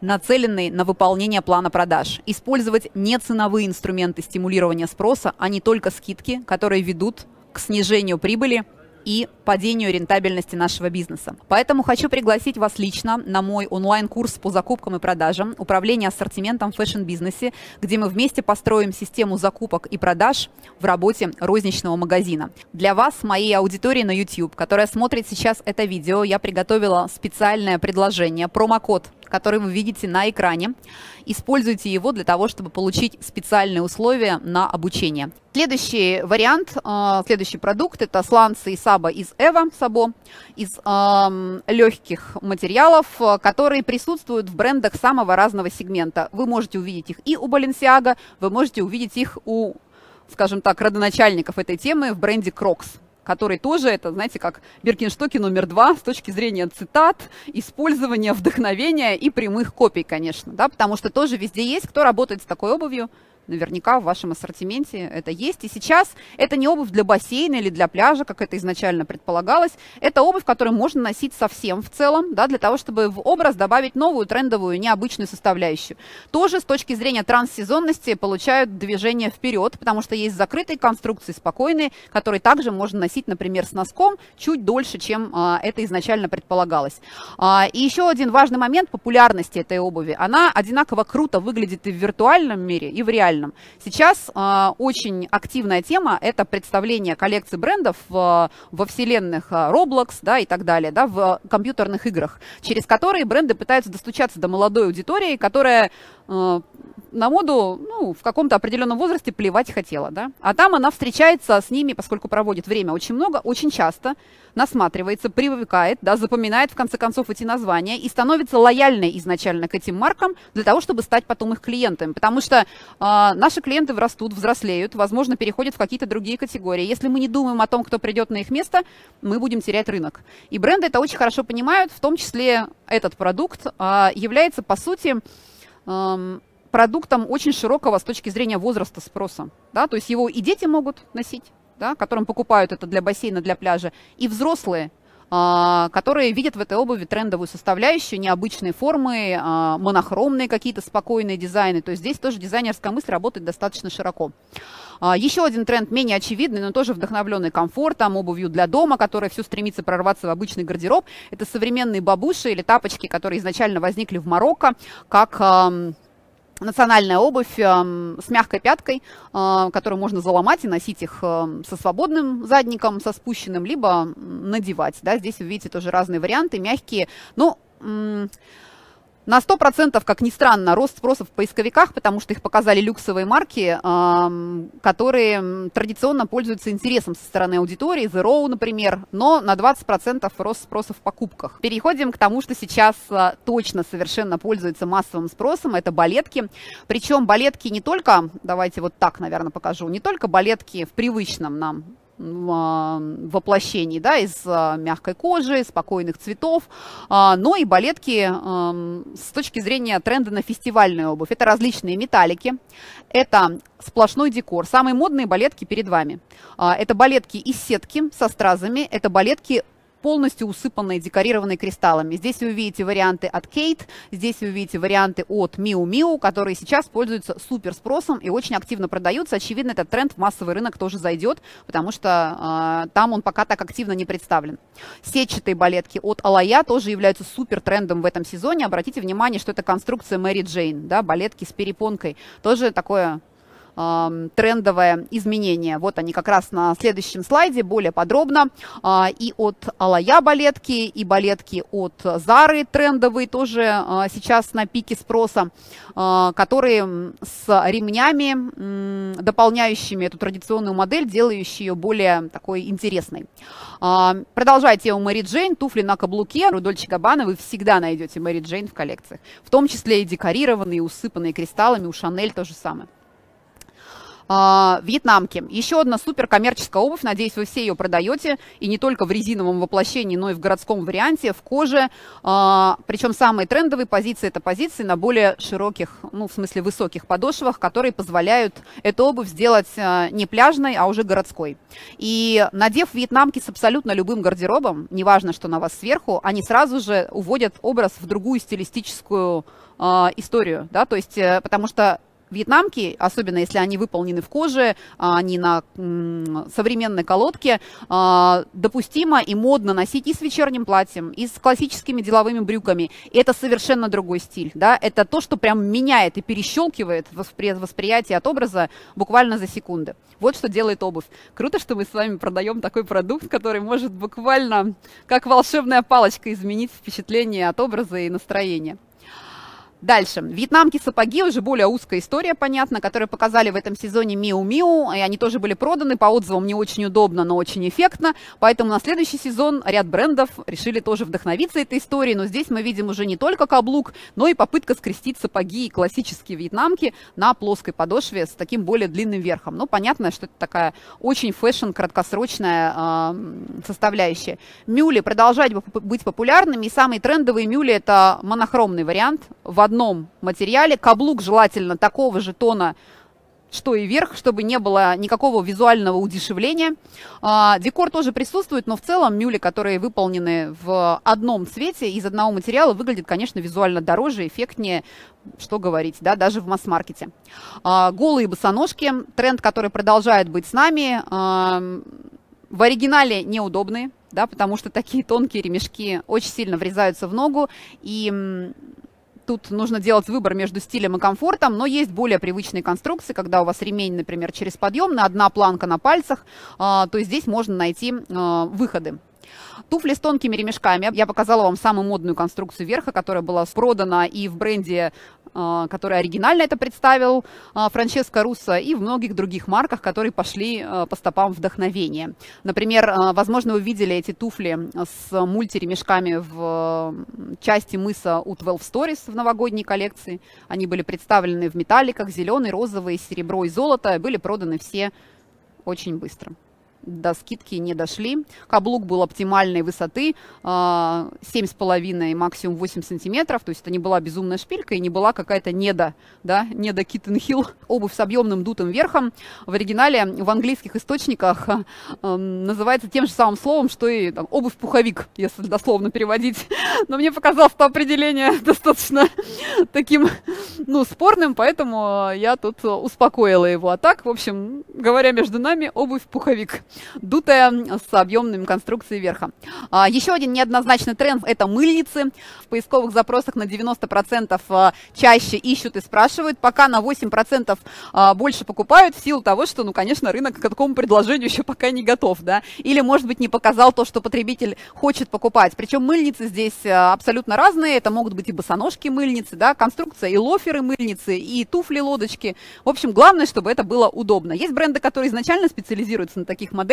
нацеленные на выполнение плана продаж. Использовать не ценовые инструменты стимулирования спроса, а не только скидки, которые ведут к снижению прибыли и падению рентабельности нашего бизнеса. Поэтому хочу пригласить вас лично на мой онлайн-курс по закупкам и продажам «Управление ассортиментом в fashion-бизнесе», где мы вместе построим систему закупок и продаж в работе розничного магазина. Для вас, моей аудитории на YouTube, которая смотрит сейчас это видео, я приготовила специальное предложение, промокод который вы видите на экране. Используйте его для того, чтобы получить специальные условия на обучение. Следующий вариант, э, следующий продукт – это сланцы и саба из Эва, сабо, из э, легких материалов, которые присутствуют в брендах самого разного сегмента. Вы можете увидеть их и у Balenciaga, вы можете увидеть их у, скажем так, родоначальников этой темы в бренде Crocs который тоже это, знаете, как Биркинштоки номер два с точки зрения цитат, использования вдохновения и прямых копий, конечно, да, потому что тоже везде есть, кто работает с такой обувью, наверняка в вашем ассортименте это есть. И сейчас это не обувь для бассейна или для пляжа, как это изначально предполагалось. Это обувь, которую можно носить совсем в целом, да, для того, чтобы в образ добавить новую трендовую, необычную составляющую. Тоже с точки зрения транссезонности получают движение вперед, потому что есть закрытые конструкции, спокойные, которые также можно носить, например, с носком чуть дольше, чем а, это изначально предполагалось. А, и еще один важный момент популярности этой обуви. Она одинаково круто выглядит и в виртуальном мире, и в реальном реальном. Сейчас э, очень активная тема – это представление коллекций брендов в, во вселенных а, Roblox да, и так далее, да, в компьютерных играх, через которые бренды пытаются достучаться до молодой аудитории, которая э, на моду ну, в каком-то определенном возрасте плевать хотела. Да? А там она встречается с ними, поскольку проводит время очень много, очень часто, насматривается, привыкает, да, запоминает в конце концов эти названия и становится лояльной изначально к этим маркам для того, чтобы стать потом их клиентами. Потому что э, наши клиенты растут, взрослеют, возможно, переходят в какие-то другие категории. Если мы не думаем о том, кто придет на их место, мы будем терять рынок. И бренды это очень хорошо понимают, в том числе этот продукт э, является, по сути, э, продуктом очень широкого с точки зрения возраста спроса. Да? То есть его и дети могут носить, да, которым покупают это для бассейна, для пляжа, и взрослые которые видят в этой обуви трендовую составляющую, необычные формы, монохромные какие-то спокойные дизайны. То есть здесь тоже дизайнерская мысль работает достаточно широко. Еще один тренд менее очевидный, но тоже вдохновленный комфортом, обувью для дома, которая все стремится прорваться в обычный гардероб. Это современные бабуши или тапочки, которые изначально возникли в Марокко как национальная обувь э, с мягкой пяткой, э, которую можно заломать и носить их э, со свободным задником, со спущенным, либо надевать. Да? Здесь вы видите тоже разные варианты, мягкие. Ну, на 100%, как ни странно, рост спроса в поисковиках, потому что их показали люксовые марки, которые традиционно пользуются интересом со стороны аудитории, The Row, например, но на 20% рост спроса в покупках. Переходим к тому, что сейчас а, точно совершенно пользуется массовым спросом, это балетки. Причем балетки не только, давайте вот так, наверное, покажу, не только балетки в привычном нам воплощений, да, из а, мягкой кожи, спокойных цветов, а, но и балетки с точки зрения тренда на фестивальную обувь. Это различные металлики, это сплошной декор. Самые модные балетки перед вами. Это балетки из сетки со стразами, это балетки полностью усыпанные, декорированные кристаллами. Здесь вы увидите варианты от Kate, здесь вы увидите варианты от Miu Miu, которые сейчас пользуются супер спросом и очень активно продаются. Очевидно, этот тренд в массовый рынок тоже зайдет, потому что э, там он пока так активно не представлен. Сетчатые балетки от Алая тоже являются супер трендом в этом сезоне. Обратите внимание, что это конструкция Мэри Джейн, да, балетки с перепонкой. Тоже такое трендовое изменение. Вот они как раз на следующем слайде более подробно. А, и от Алая балетки, и балетки от Зары трендовые тоже а, сейчас на пике спроса, а, которые с ремнями, дополняющими эту традиционную модель, делающие ее более такой интересной. Продолжая тему Мэри Джейн, туфли на каблуке, Рудольче Габбана вы всегда найдете Мэри Джейн в коллекциях. В том числе и декорированные, усыпанные кристаллами, у Шанель то же самое. А, вьетнамки. Еще одна супер коммерческая обувь. Надеюсь, вы все ее продаете. И не только в резиновом воплощении, но и в городском варианте, в коже. А, причем самые трендовые позиции это позиции на более широких, ну, в смысле высоких подошвах, которые позволяют эту обувь сделать а, не пляжной, а уже городской. И надев вьетнамки с абсолютно любым гардеробом, неважно, что на вас сверху, они сразу же уводят образ в другую стилистическую историю, да, то есть, э, потому что вьетнамки, особенно если они выполнены в коже, а, они на современной колодке, а, допустимо и модно носить и с вечерним платьем, и с классическими деловыми брюками. И это совершенно другой стиль. Да? Это то, что прям меняет и перещелкивает восприятие от образа буквально за секунды. Вот что делает обувь. Круто, что мы с вами продаем такой продукт, который может буквально как волшебная палочка изменить впечатление от образа и настроения. Дальше. Вьетнамки сапоги, уже более узкая история, понятно, которые показали в этом сезоне Миу Миу, и они тоже были проданы, по отзывам не очень удобно, но очень эффектно, поэтому на следующий сезон ряд брендов решили тоже вдохновиться этой историей, но здесь мы видим уже не только каблук, но и попытка скрестить сапоги и классические вьетнамки на плоской подошве с таким более длинным верхом. Ну, понятно, что это такая очень fashion, краткосрочная э, составляющая. Мюли продолжают быть популярными, и самые трендовые мюли это монохромный вариант в одном одном материале. Каблук желательно такого же тона, что и верх, чтобы не было никакого визуального удешевления. А, декор тоже присутствует, но в целом мюли, которые выполнены в одном цвете из одного материала, выглядят, конечно, визуально дороже, эффектнее, что говорить, да, даже в масс-маркете. А, голые босоножки, тренд, который продолжает быть с нами, а, в оригинале неудобные, да, потому что такие тонкие ремешки очень сильно врезаются в ногу, и Тут нужно делать выбор между стилем и комфортом, но есть более привычные конструкции, когда у вас ремень, например, через подъемный, одна планка на пальцах, а, то есть здесь можно найти а, выходы. Туфли с тонкими ремешками. Я показала вам самую модную конструкцию верха, которая была продана и в бренде, а, который оригинально это представил а, Франческо Руссо, и в многих других марках, которые пошли а, по стопам вдохновения. Например, возможно, вы видели эти туфли с мультиремешками в части мыса у 12 Stories в новогодней коллекции. Они были представлены в металликах, зеленый, розовый, серебро и золото, были проданы все очень быстро. До скидки не дошли. Каблук был оптимальной высоты, 7,5, а, максимум 8 сантиметров, то есть это не была безумная шпилька и не была какая-то недо, да, недо Киттен Хилл. Обувь с объемным дутым верхом в оригинале в английских источниках э, называется тем же самым словом, что и там, обувь-пуховик, если дословно переводить. Но мне показалось это определение достаточно таким, ну, спорным, поэтому я тут успокоила его. А так, в общем, говоря между нами, обувь-пуховик дутая с объемными конструкцией верха. А, еще один неоднозначный тренд – это мыльницы. В поисковых запросах на 90% а, чаще ищут и спрашивают, пока на 8% а, больше покупают в силу того, что, ну, конечно, рынок к такому предложению еще пока не готов, да, или, может быть, не показал то, что потребитель хочет покупать. Причем мыльницы здесь абсолютно разные, это могут быть и босоножки мыльницы, да, конструкция и лоферы мыльницы, и туфли-лодочки. В общем, главное, чтобы это было удобно. Есть бренды, которые изначально специализируются на таких моделях.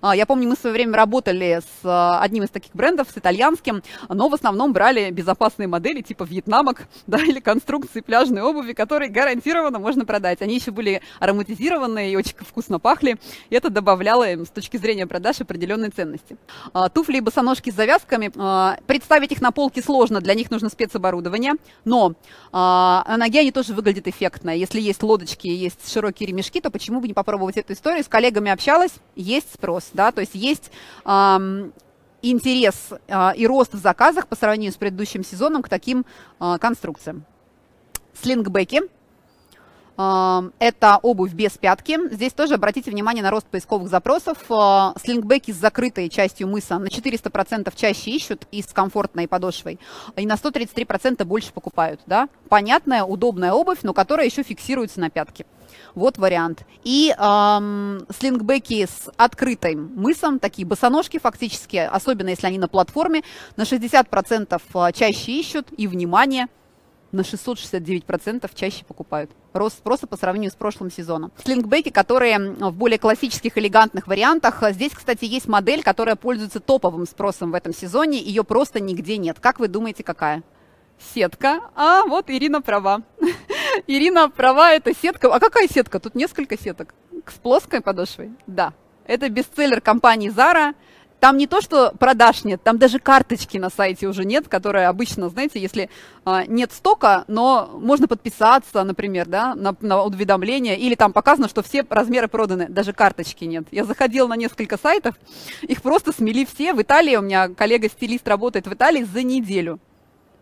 А, я помню, мы в свое время работали с а, одним из таких брендов, с итальянским, но в основном брали безопасные модели типа вьетнамок, да, или конструкции пляжной обуви, которые гарантированно можно продать. Они еще были ароматизированные и очень вкусно пахли, и это добавляло им с точки зрения продаж определенной ценности. А, туфли и босоножки с завязками, представить их на полке сложно, для них нужно спецоборудование, но на ноге они тоже выглядят эффектно. Если есть лодочки, есть широкие ремешки, то почему бы не попробовать эту историю? С коллегами общалась, есть спрос, да, то есть есть эм, интерес э, и рост в заказах по сравнению с предыдущим сезоном к таким э, конструкциям. Слингбеки. Это обувь без пятки. Здесь тоже обратите внимание на рост поисковых запросов. Э, слингбеки с закрытой частью мыса на 400% чаще ищут и с комфортной подошвой. И на 133% больше покупают. Да? Понятная, удобная обувь, но которая еще фиксируется на пятке. Вот вариант. И эм, слингбеки с открытым мысом, такие босоножки фактически, особенно если они на платформе, на 60% а, чаще ищут и, внимание, на 669% чаще покупают. Рост спроса по сравнению с прошлым сезоном. Слингбеки, которые в более классических, элегантных вариантах. Здесь, кстати, есть модель, которая пользуется топовым спросом в этом сезоне. Ее просто нигде нет. Как вы думаете, какая? Сетка. А, вот Ирина права. Ирина права, это сетка. А какая сетка? Тут несколько сеток. С плоской подошвой? Да. Это бестселлер компании Zara. Там не то, что продаж нет, там даже карточки на сайте уже нет, которая обычно, знаете, если а, нет стока, но можно подписаться, например, да, на, на уведомление, или там показано, что все размеры проданы, даже карточки нет. Я заходила на несколько сайтов, их просто смели все. В Италии у меня коллега-стилист работает в Италии за неделю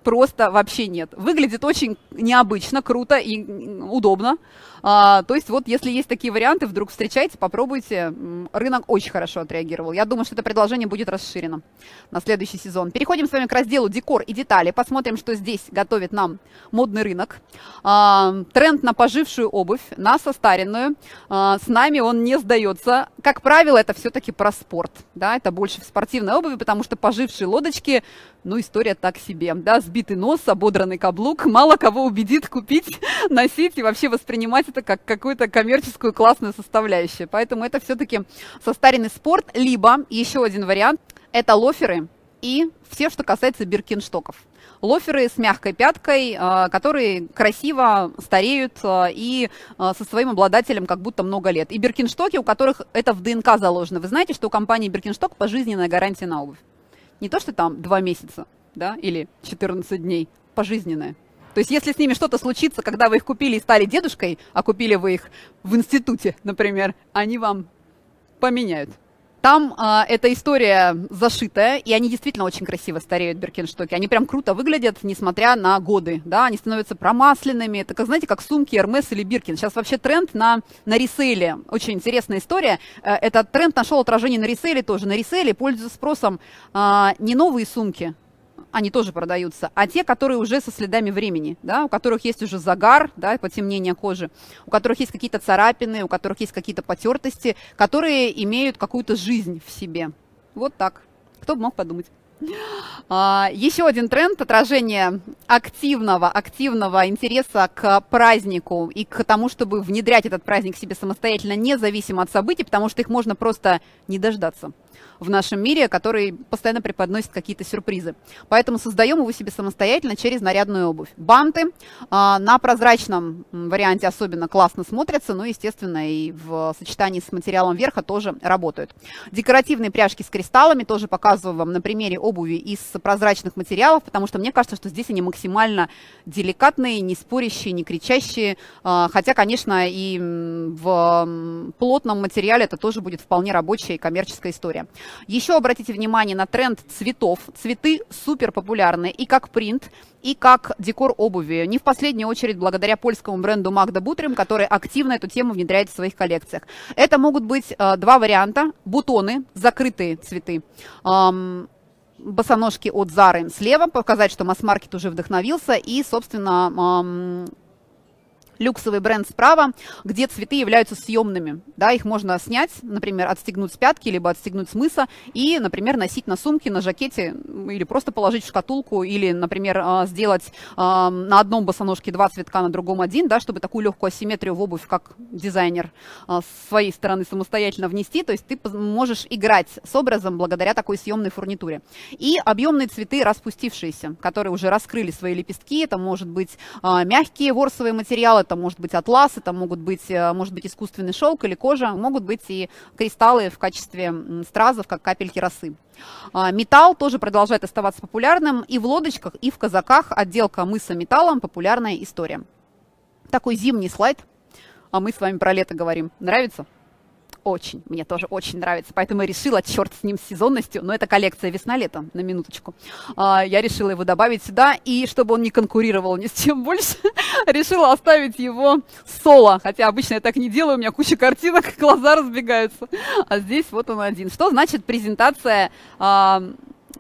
просто вообще нет. Выглядит очень необычно, круто и удобно. А, то есть вот если есть такие варианты, вдруг встречайте, попробуйте. Рынок очень хорошо отреагировал. Я думаю, что это предложение будет расширено на следующий сезон. Переходим с вами к разделу декор и детали. Посмотрим, что здесь готовит нам модный рынок. А, тренд на пожившую обувь, на состаренную. А, с нами он не сдается. Как правило, это все-таки про спорт. Да? Это больше в спортивной обуви, потому что пожившие лодочки ну, история так себе, да, сбитый нос, ободранный каблук, мало кого убедит купить, носить и вообще воспринимать это как какую-то коммерческую классную составляющую. Поэтому это все-таки состаренный спорт, либо еще один вариант, это лоферы и все, что касается биркинштоков. Лоферы с мягкой пяткой, а, которые красиво стареют а, и а, со своим обладателем как будто много лет. И биркинштоки, у которых это в ДНК заложено. Вы знаете, что у компании Биркиншток пожизненная гарантия на обувь. Не то, что там два месяца, да, или 14 дней, пожизненное. То есть, если с ними что-то случится, когда вы их купили и стали дедушкой, а купили вы их в институте, например, они вам поменяют. Там э, эта история зашитая, и они действительно очень красиво стареют, Беркенштоки. Они прям круто выглядят, несмотря на годы, да, они становятся промасленными. Это, как, знаете, как сумки Hermes или Биркин. Сейчас вообще тренд на, на ресейле. Очень интересная история. Э, этот тренд нашел отражение на ресейле тоже. На ресейле пользуются спросом э, не новые сумки, они тоже продаются, а те, которые уже со следами времени, да, у которых есть уже загар, да, потемнение кожи, у которых есть какие-то царапины, у которых есть какие-то потертости, которые имеют какую-то жизнь в себе. Вот так. Кто бы мог подумать. А, еще один тренд – отражение активного, активного интереса к празднику и к тому, чтобы внедрять этот праздник себе самостоятельно, независимо от событий, потому что их можно просто не дождаться в нашем мире, который постоянно преподносит какие-то сюрпризы. Поэтому создаем его себе самостоятельно через нарядную обувь. Банты а, на прозрачном варианте особенно классно смотрятся, но, естественно, и в сочетании с материалом верха тоже работают. Декоративные пряжки с кристаллами тоже показываю вам на примере обуви из прозрачных материалов, потому что мне кажется, что здесь они максимально деликатные, не спорящие, не кричащие, а, хотя, конечно, и в плотном материале это тоже будет вполне рабочая и коммерческая история. Еще обратите внимание на тренд цветов. Цветы супер популярны и как принт, и как декор обуви. Не в последнюю очередь благодаря польскому бренду Magda Butrym, который активно эту тему внедряет в своих коллекциях. Это могут быть э, два варианта. Бутоны, закрытые цветы. Эм, босоножки от Зары слева, показать, что масс-маркет уже вдохновился, и, собственно, эм, люксовый бренд справа, где цветы являются съемными. Да, их можно снять, например, отстегнуть с пятки, либо отстегнуть с мыса и, например, носить на сумке, на жакете или просто положить в шкатулку, или, например, а, сделать а, на одном босоножке два цветка, на другом один, да, чтобы такую легкую асимметрию в обувь, как дизайнер а, с своей стороны самостоятельно внести. То есть ты можешь играть с образом благодаря такой съемной фурнитуре. И объемные цветы распустившиеся, которые уже раскрыли свои лепестки. Это может быть мягкие ворсовые материалы, это может быть атлас, это могут быть, э, может быть искусственный шелк или кожа, могут быть и кристаллы в качестве стразов, как капельки росы. А, металл тоже продолжает оставаться популярным и в лодочках, и в казаках. Отделка мыса металлом – популярная история. Такой зимний слайд, а мы с вами про лето говорим. Нравится? Очень, мне тоже очень нравится, поэтому я решила, черт с ним, с сезонностью, но это коллекция весна-лето, на минуточку. А, я решила его добавить сюда, и чтобы он не конкурировал ни с чем больше, решила оставить его соло, хотя обычно я так не делаю, у меня куча картинок, глаза разбегаются, а здесь вот он один. Что значит презентация а,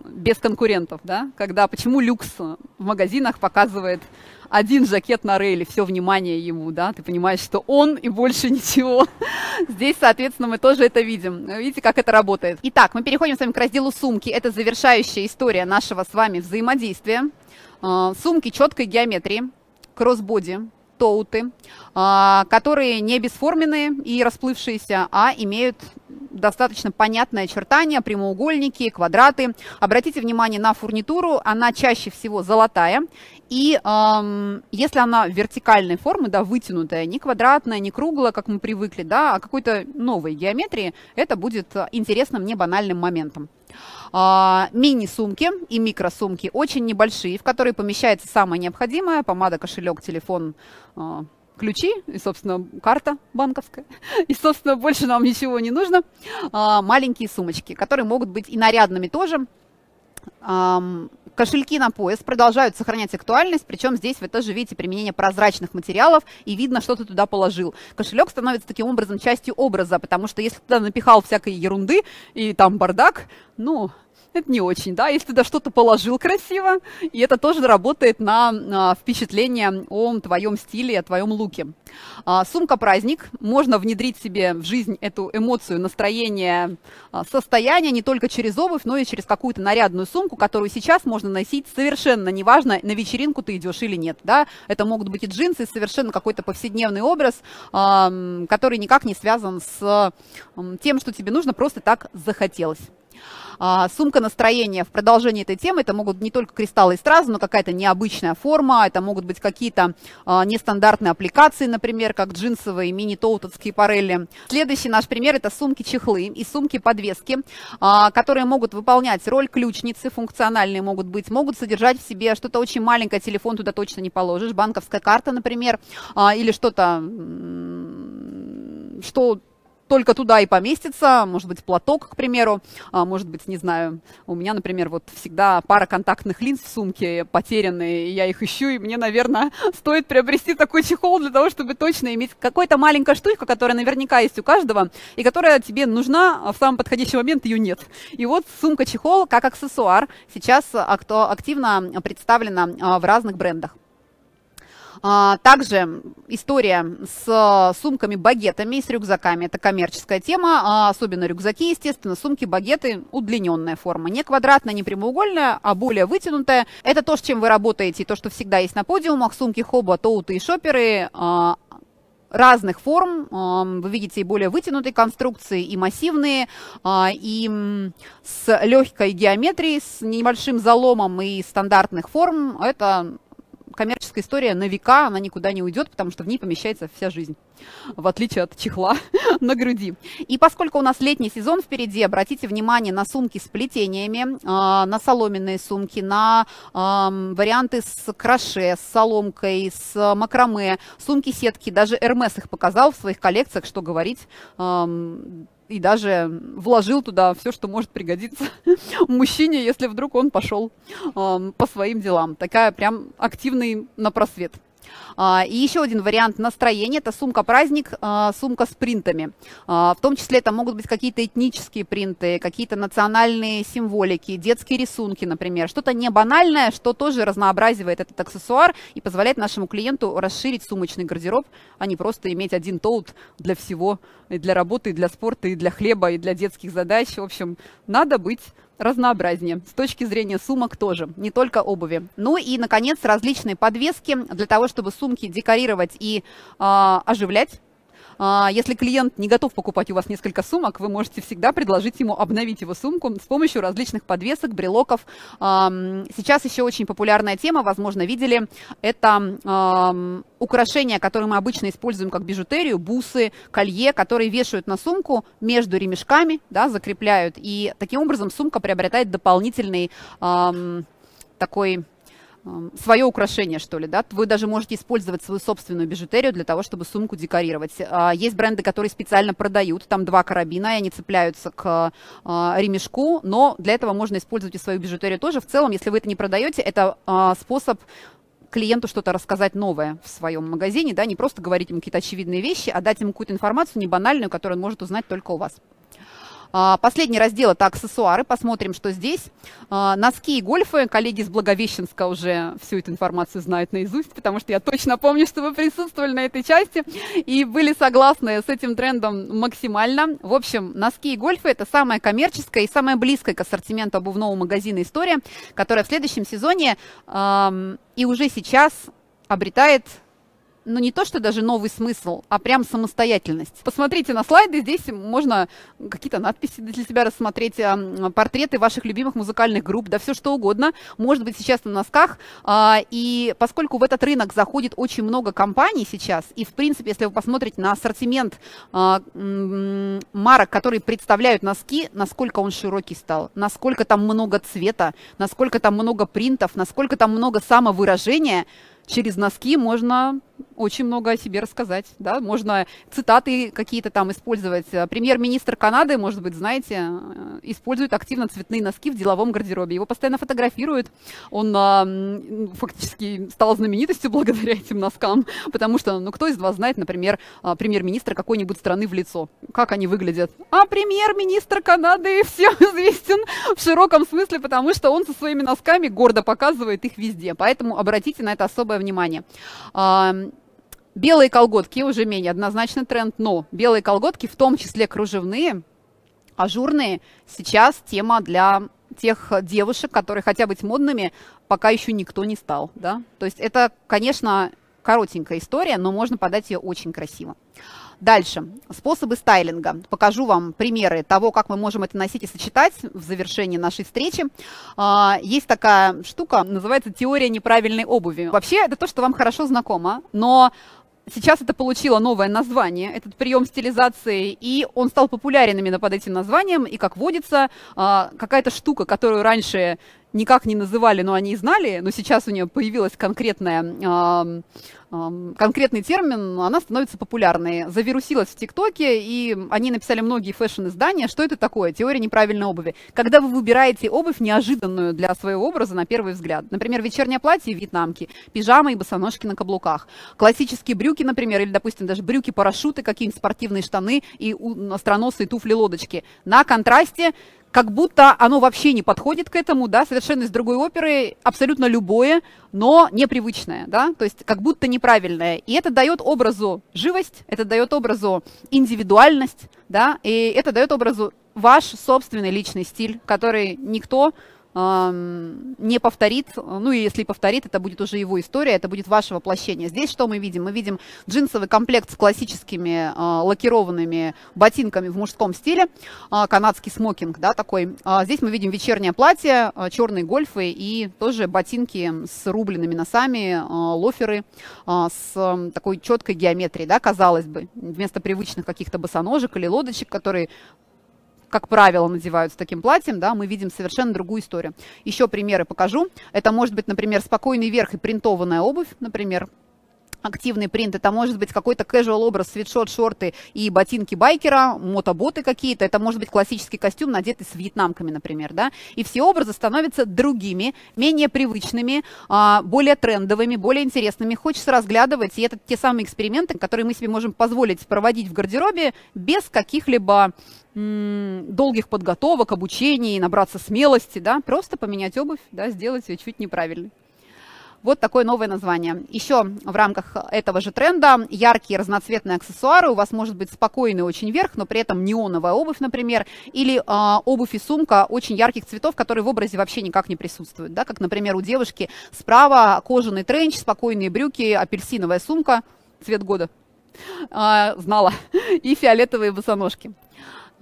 без конкурентов, да? Когда, почему люкс в магазинах показывает один жакет на рейле, все внимание ему, да, ты понимаешь, что он и больше ничего. Здесь, соответственно, мы тоже это видим. Видите, как это работает. Итак, мы переходим с вами к разделу сумки. Это завершающая история нашего с вами взаимодействия. А, сумки четкой геометрии, кроссбоди, тоуты, а, которые не бесформенные и расплывшиеся, а имеют достаточно понятное очертания, прямоугольники, квадраты. Обратите внимание на фурнитуру, она чаще всего золотая. И эм, если она вертикальной формы, да, вытянутая, не квадратная, не круглая, как мы привыкли, да, а какой-то новой геометрии, это будет интересным, не банальным моментом. А, мини-сумки и микросумки очень небольшие, в которые помещается самое необходимое, помада, кошелек, телефон, а, ключи и, собственно, карта банковская. И, собственно, больше нам ничего не нужно. А, маленькие сумочки, которые могут быть и нарядными тоже. Кошельки на пояс продолжают сохранять актуальность, причем здесь вы тоже видите применение прозрачных материалов и видно, что ты туда положил. Кошелек становится таким образом частью образа, потому что если ты туда напихал всякой ерунды и там бардак, ну, это не очень, да, если туда что-то положил красиво, и это тоже работает на, на впечатление о твоем стиле, о твоем луке. А, Сумка-праздник, можно внедрить себе в жизнь эту эмоцию, настроение, а, состояние не только через обувь, но и через какую-то нарядную сумку, которую сейчас можно носить совершенно неважно, на вечеринку ты идешь или нет, да, это могут быть и джинсы, совершенно какой-то повседневный образ, а, который никак не связан с тем, что тебе нужно, просто так захотелось. А, сумка настроения в продолжении этой темы, это могут не только кристаллы и стразы, но какая-то необычная форма, это могут быть какие-то а, нестандартные аппликации, например, как джинсовые мини-тоутовские парелли. Следующий наш пример это сумки-чехлы и сумки-подвески, а, которые могут выполнять роль ключницы, функциональные могут быть, могут содержать в себе что-то очень маленькое, телефон туда точно не положишь, банковская карта, например, или что-то, что только туда и поместится, может быть, платок, к примеру, а, может быть, не знаю, у меня, например, вот всегда пара контактных линз в сумке потерянные, и я их ищу, и мне, наверное, стоит приобрести такой чехол для того, чтобы точно иметь какой-то маленькая штучка, которая наверняка есть у каждого, и которая тебе нужна, а в самый подходящий момент ее нет. И вот сумка-чехол как аксессуар сейчас активно представлена а, в разных брендах. А, также история с сумками-багетами и с рюкзаками. Это коммерческая тема, а, особенно рюкзаки, естественно, сумки-багеты, удлиненная форма. Не квадратная, не прямоугольная, а более вытянутая. Это то, с чем вы работаете, то, что всегда есть на подиумах. Сумки Хоба, Тоуты и Шоперы а, разных форм. Вы видите и более вытянутые конструкции, и массивные, и с легкой геометрией, с небольшим заломом и стандартных форм. Это коммерческая история на века, она никуда не уйдет, потому что в ней помещается вся жизнь, в отличие от чехла на груди. И поскольку у нас летний сезон впереди, обратите внимание на сумки с плетениями, а, на соломенные сумки, на варианты с краше, с соломкой, с макраме, сумки-сетки, даже Hermes их показал в своих коллекциях, что говорить, и даже вложил туда все, что может пригодиться мужчине, если вдруг он пошел э, по своим делам. Такая прям активный на просвет. А, и еще один вариант настроения – это сумка-праздник, а, сумка с принтами. А, в том числе это могут быть какие-то этнические принты, какие-то национальные символики, детские рисунки, например. Что-то не банальное, что тоже разнообразивает этот аксессуар и позволяет нашему клиенту расширить сумочный гардероб, а не просто иметь один тоут для всего, и для работы, и для спорта, и для хлеба, и для детских задач. В общем, надо быть разнообразнее. С точки зрения сумок тоже, не только обуви. Ну и, наконец, различные подвески для того, чтобы сумки декорировать и э, оживлять. А, если клиент не готов покупать у вас несколько сумок, вы можете всегда предложить ему обновить его сумку с помощью различных подвесок, брелоков. Сейчас еще очень популярная тема, возможно, видели, это украшения, которые мы обычно используем как бижутерию, бусы, колье, которые вешают на сумку между ремешками, да, закрепляют. И таким образом сумка приобретает дополнительный такой свое украшение, что ли, да, вы даже можете использовать свою собственную бижутерию для того, чтобы сумку декорировать. А, есть бренды, которые специально продают, там два карабина, и они цепляются к а, ремешку, но для этого можно использовать и свою бижутерию тоже. В целом, если вы это не продаете, это а, способ клиенту что-то рассказать новое в своем магазине, да, не просто говорить ему какие-то очевидные вещи, а дать ему какую-то информацию не банальную, которую он может узнать только у вас. А, последний раздел – это аксессуары. Посмотрим, что здесь. А, носки и гольфы. Коллеги из Благовещенска уже всю эту информацию знают наизусть, потому что я точно помню, что вы присутствовали на этой части и были согласны с этим трендом максимально. В общем, носки и гольфы – это самая коммерческая и самая близкая к ассортименту обувного магазина история, которая в следующем сезоне и уже сейчас обретает ну не то, что даже новый смысл, а прям самостоятельность. Посмотрите на слайды, здесь можно какие-то надписи для себя рассмотреть, портреты ваших любимых музыкальных групп, да все что угодно, может быть сейчас на носках. А, и поскольку в этот рынок заходит очень много компаний сейчас, и в принципе, если вы посмотрите на ассортимент а, марок, которые представляют носки, насколько он широкий стал, насколько там много цвета, насколько там много принтов, насколько там много самовыражения, через носки можно очень много о себе рассказать, да, можно цитаты какие-то там использовать. Премьер-министр Канады, может быть, знаете, э, использует активно цветные носки в деловом гардеробе, его постоянно фотографируют, он а, фактически стал знаменитостью благодаря этим носкам, потому что, ну, кто из вас знает, например, премьер-министра какой-нибудь страны в лицо, как они выглядят? А премьер-министр Канады всем известен в широком смысле, потому что он со своими носками гордо показывает их везде, поэтому обратите на это особое внимание. Белые колготки уже менее однозначный тренд, но белые колготки, в том числе кружевные, ажурные, сейчас тема для тех девушек, которые хотят быть модными, пока еще никто не стал. Да? То есть это, конечно, коротенькая история, но можно подать ее очень красиво. Дальше. Способы стайлинга. Покажу вам примеры того, как мы можем это носить и сочетать в завершении нашей встречи. А, есть такая штука, называется теория неправильной обуви. Вообще, это то, что вам хорошо знакомо, но Сейчас это получило новое название, этот прием стилизации, и он стал популярен именно под этим названием. И, как водится, а, какая-то штука, которую раньше никак не называли, но они знали, но сейчас у нее появилась конкретная конкретный термин, она становится популярной. Завирусилась в ТикТоке, и они написали многие fashion-издания. Что это такое? Теория неправильной обуви. Когда вы выбираете обувь неожиданную для своего образа на первый взгляд. Например, вечернее платье вьетнамки, пижамы и босоножки на каблуках. Классические брюки, например, или, допустим, даже брюки-парашюты, какие-нибудь спортивные штаны и остроносые туфли-лодочки. На контрасте как будто оно вообще не подходит к этому, да, совершенно из другой оперы, абсолютно любое, но непривычное, да, то есть как будто не неправильное. И это дает образу живость, это дает образу индивидуальность, да, и это дает образу ваш собственный личный стиль, который никто не повторит, ну и если повторит, это будет уже его история, это будет ваше воплощение. Здесь что мы видим? Мы видим джинсовый комплект с классическими э, лакированными ботинками в мужском стиле, э, канадский смокинг, да, такой. А здесь мы видим вечернее платье, э, черные гольфы и тоже ботинки с рубленными носами, э, лоферы э, с э, такой четкой геометрией, да, казалось бы, вместо привычных каких-то босоножек или лодочек, которые как правило, надевают с таким платьем, да, мы видим совершенно другую историю. Еще примеры покажу. Это может быть, например, спокойный верх и принтованная обувь, например, активный принт, это может быть какой-то casual образ, свитшот, шорты и ботинки байкера, мотоботы какие-то, это может быть классический костюм, надетый с вьетнамками, например, да, и все образы становятся другими, менее привычными, а, более трендовыми, более интересными, хочется разглядывать, и это те самые эксперименты, которые мы себе можем позволить проводить в гардеробе без каких-либо долгих подготовок, обучений, набраться смелости, да, просто поменять обувь, да, сделать ее чуть неправильной. Вот такое новое название. Еще в рамках этого же тренда яркие разноцветные аксессуары. У вас может быть спокойный очень верх, но при этом неоновая обувь, например, или э, обувь и сумка очень ярких цветов, которые в образе вообще никак не присутствуют. Да? Как, например, у девушки справа кожаный тренч, спокойные брюки, апельсиновая сумка, цвет года. А, знала. И фиолетовые босоножки.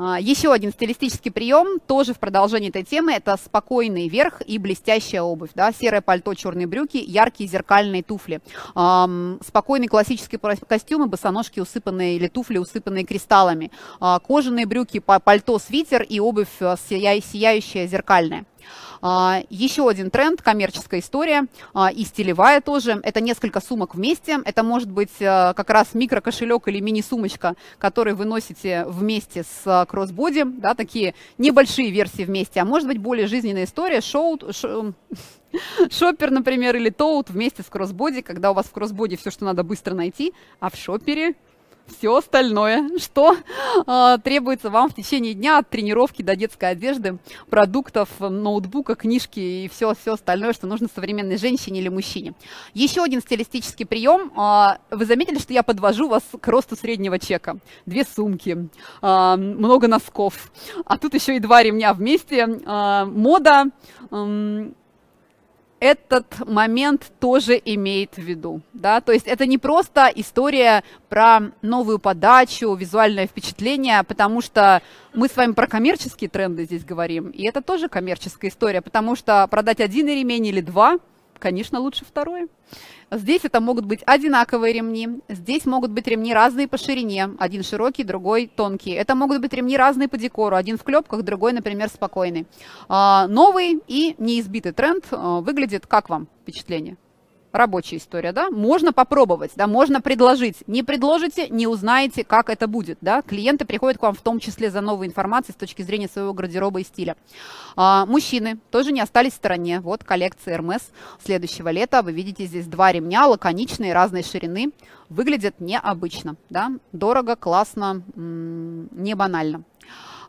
А, еще один стилистический прием, тоже в продолжении этой темы, это спокойный верх и блестящая обувь. Да? Серое пальто, черные брюки, яркие зеркальные туфли. Спокойный классический костюм и босоножки усыпанные, или туфли усыпанные кристаллами. А, кожаные брюки, пальто, свитер и обувь э, сияющая зеркальная. А, еще один тренд, коммерческая история а, и стилевая тоже. Это несколько сумок вместе. Это может быть э, как раз микрокошелек или мини-сумочка, который вы носите вместе с э, кроссбоди, да, такие небольшие версии вместе. А может быть более жизненная история, шоу, шоу шоппер, например, или тоут вместе с кроссбоди, когда у вас в кроссбоди все, что надо быстро найти, а в шоппере все остальное, что э, требуется вам в течение дня от тренировки до детской одежды, продуктов, ноутбука, книжки и все, все остальное, что нужно современной женщине или мужчине. Еще один стилистический прием. Э, вы заметили, что я подвожу вас к росту среднего чека. Две сумки, э, много носков, а тут еще и два ремня вместе. Э, мода... Э, этот момент тоже имеет в виду. Да? То есть это не просто история про новую подачу, визуальное впечатление, потому что мы с вами про коммерческие тренды здесь говорим, и это тоже коммерческая история, потому что продать один ремень или два, конечно, лучше второе. Здесь это могут быть одинаковые ремни. Здесь могут быть ремни разные по ширине. Один широкий, другой тонкий. Это могут быть ремни разные по декору. Один в клепках, другой, например, спокойный. А, новый и неизбитый тренд а, выглядит как вам впечатление? Рабочая история, да, можно попробовать, да, можно предложить. Не предложите, не узнаете, как это будет, да. Клиенты приходят к вам в том числе за новой информацией с точки зрения своего гардероба и стиля. А, мужчины тоже не остались в стороне. Вот коллекция Hermes следующего лета. Вы видите здесь два ремня, лаконичные, разной ширины. Выглядят необычно, да, дорого, классно, не банально.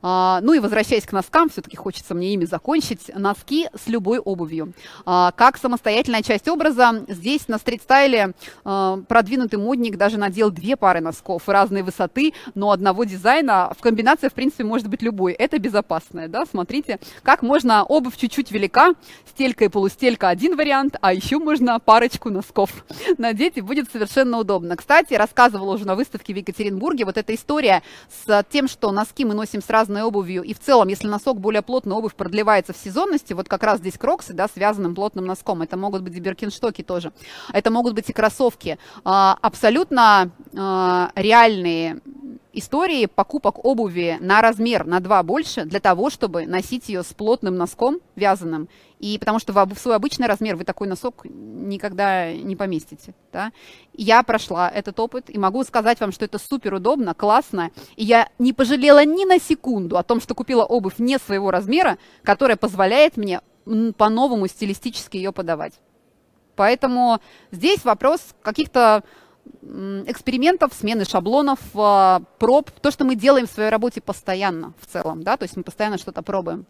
А, ну и возвращаясь к носкам, все-таки хочется мне ими закончить. Носки с любой обувью. А, как самостоятельная часть образа, здесь на стрит-стайле а, продвинутый модник даже надел две пары носков разной высоты, но одного дизайна. В комбинации, в принципе, может быть любой. Это безопасное, да, смотрите, как можно обувь чуть-чуть велика, стелька и полустелька один вариант, а еще можно парочку носков надеть и будет совершенно удобно. Кстати, рассказывала уже на выставке в Екатеринбурге вот эта история с тем, что носки мы носим с разными разной обувью. И в целом, если носок более плотный, обувь продлевается в сезонности, вот как раз здесь кроксы, да, связанным плотным носком. Это могут быть и беркинштоки тоже. Это могут быть и кроссовки. А, абсолютно а, реальные истории покупок обуви на размер на 2 больше для того, чтобы носить ее с плотным носком вязаным. И потому что в свой обычный размер вы такой носок никогда не поместите. Да? Я прошла этот опыт и могу сказать вам, что это супер удобно, классно. И я не пожалела ни на секунду о том, что купила обувь не своего размера, которая позволяет мне по-новому стилистически ее подавать. Поэтому здесь вопрос каких-то экспериментов, смены шаблонов, а, проб, то, что мы делаем в своей работе постоянно в целом, да, то есть мы постоянно что-то пробуем.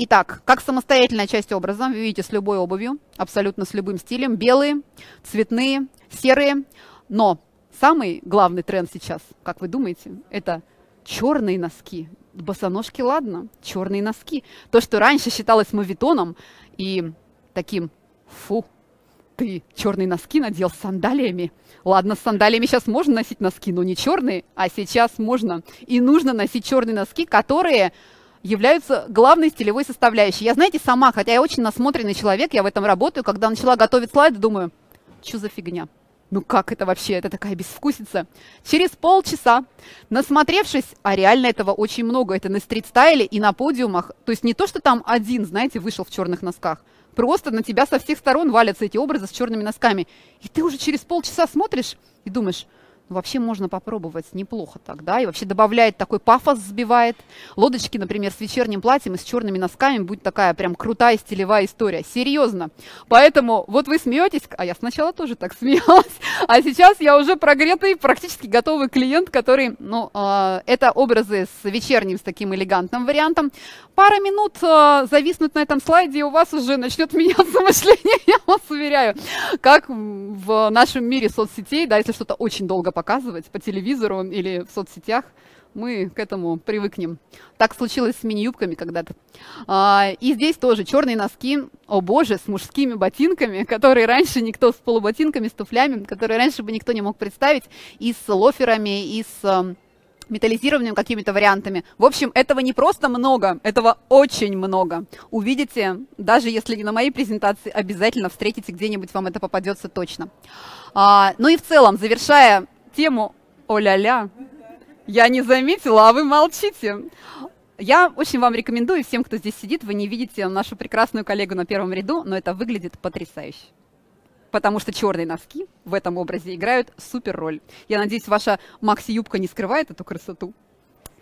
Итак, как самостоятельная часть образа, вы видите с любой обувью, абсолютно с любым стилем, белые, цветные, серые, но самый главный тренд сейчас, как вы думаете, это черные носки. Босоножки, ладно, черные носки. То, что раньше считалось мавитоном и таким, фу, ты черные носки надел с сандалиями. Ладно, с сандалиями сейчас можно носить носки, но не черные, а сейчас можно. И нужно носить черные носки, которые являются главной стилевой составляющей. Я, знаете, сама, хотя я очень насмотренный человек, я в этом работаю, когда начала готовить слайды, думаю, что за фигня? Ну как это вообще? Это такая безвкусица. Через полчаса, насмотревшись, а реально этого очень много, это на стрит-стайле и на подиумах, то есть не то, что там один, знаете, вышел в черных носках, просто на тебя со всех сторон валятся эти образы с черными носками. И ты уже через полчаса смотришь и думаешь, ну, вообще можно попробовать, неплохо так, да, и вообще добавляет такой пафос, сбивает. Лодочки, например, с вечерним платьем и с черными носками будет такая прям крутая стилевая история, серьезно. Поэтому вот вы смеетесь, а я сначала тоже так смеялась, а сейчас я уже прогретый, практически готовый клиент, который, ну, э, это образы с вечерним, с таким элегантным вариантом. Пара минут э, зависнуть на этом слайде, и у вас уже начнет меняться мышление, я вас уверяю, как в нашем мире соцсетей, да, если что-то очень долго показывать по телевизору или в соцсетях, мы к этому привыкнем. Так случилось с мини-юбками когда-то. А, и здесь тоже черные носки, о боже, с мужскими ботинками, которые раньше никто, с полуботинками, с туфлями, которые раньше бы никто не мог представить, и с лоферами, и с а, металлизированными какими-то вариантами. В общем, этого не просто много, этого очень много. Увидите, даже если не на моей презентации, обязательно встретите где-нибудь, вам это попадется точно. А, ну и в целом, завершая тему «О-ля-ля», я не заметила, а вы молчите. Я очень вам рекомендую, всем, кто здесь сидит, вы не видите нашу прекрасную коллегу на первом ряду, но это выглядит потрясающе. Потому что черные носки в этом образе играют супер роль. Я надеюсь, ваша макси-юбка не скрывает эту красоту.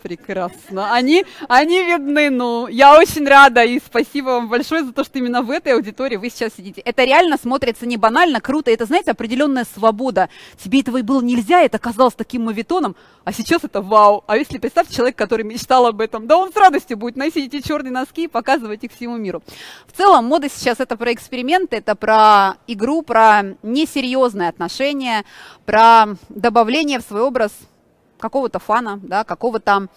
Прекрасно. Они, они видны, ну. Я очень рада и спасибо вам большое за то, что именно в этой аудитории вы сейчас сидите. Это реально смотрится не банально, круто. Это, знаете, определенная свобода. Тебе этого и было нельзя, это казалось таким мавитоном, а сейчас это вау. А если представьте человек, который мечтал об этом, да он с радостью будет носить эти черные носки и показывать их всему миру. В целом, мода сейчас это про эксперименты, это про игру, про несерьезные отношения, про добавление в свой образ какого-то фана, да, какого-то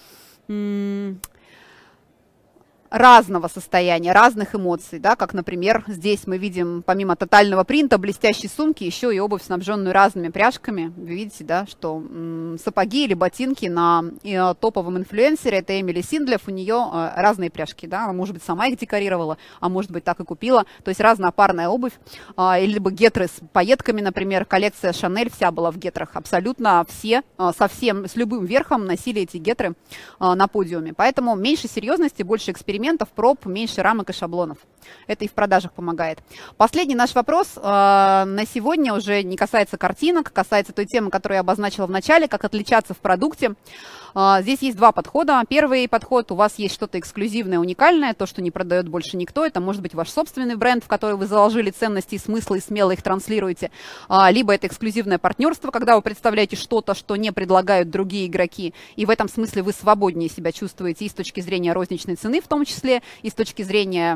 разного состояния, разных эмоций, да, как, например, здесь мы видим, помимо тотального принта, блестящей сумки, еще и обувь, снабженную разными пряжками. Вы видите, да, что сапоги или ботинки на э, топовом инфлюенсере, это Эмили Синдлев, у нее э, разные пряжки, да, она, может быть, сама их декорировала, а может быть, так и купила, то есть разнопарная обувь, или либо гетры с пайетками, например, коллекция Шанель вся была в гетрах, абсолютно все, э, со всем, с любым верхом носили эти гетры на подиуме, поэтому меньше серьезности, больше экспериментов, экспериментов, проб, меньше рамок и шаблонов. Это и в продажах помогает. Последний наш вопрос э, на сегодня уже не касается картинок, касается той темы, которую я обозначила в начале, как отличаться в продукте. А, здесь есть два подхода. Первый подход, у вас есть что-то эксклюзивное, уникальное, то, что не продает больше никто. Это может быть ваш собственный бренд, в который вы заложили ценности и смыслы и смело их транслируете. А, либо это эксклюзивное партнерство, когда вы представляете что-то, что не предлагают другие игроки. И в этом смысле вы свободнее себя чувствуете и с точки зрения розничной цены в том числе, и с точки зрения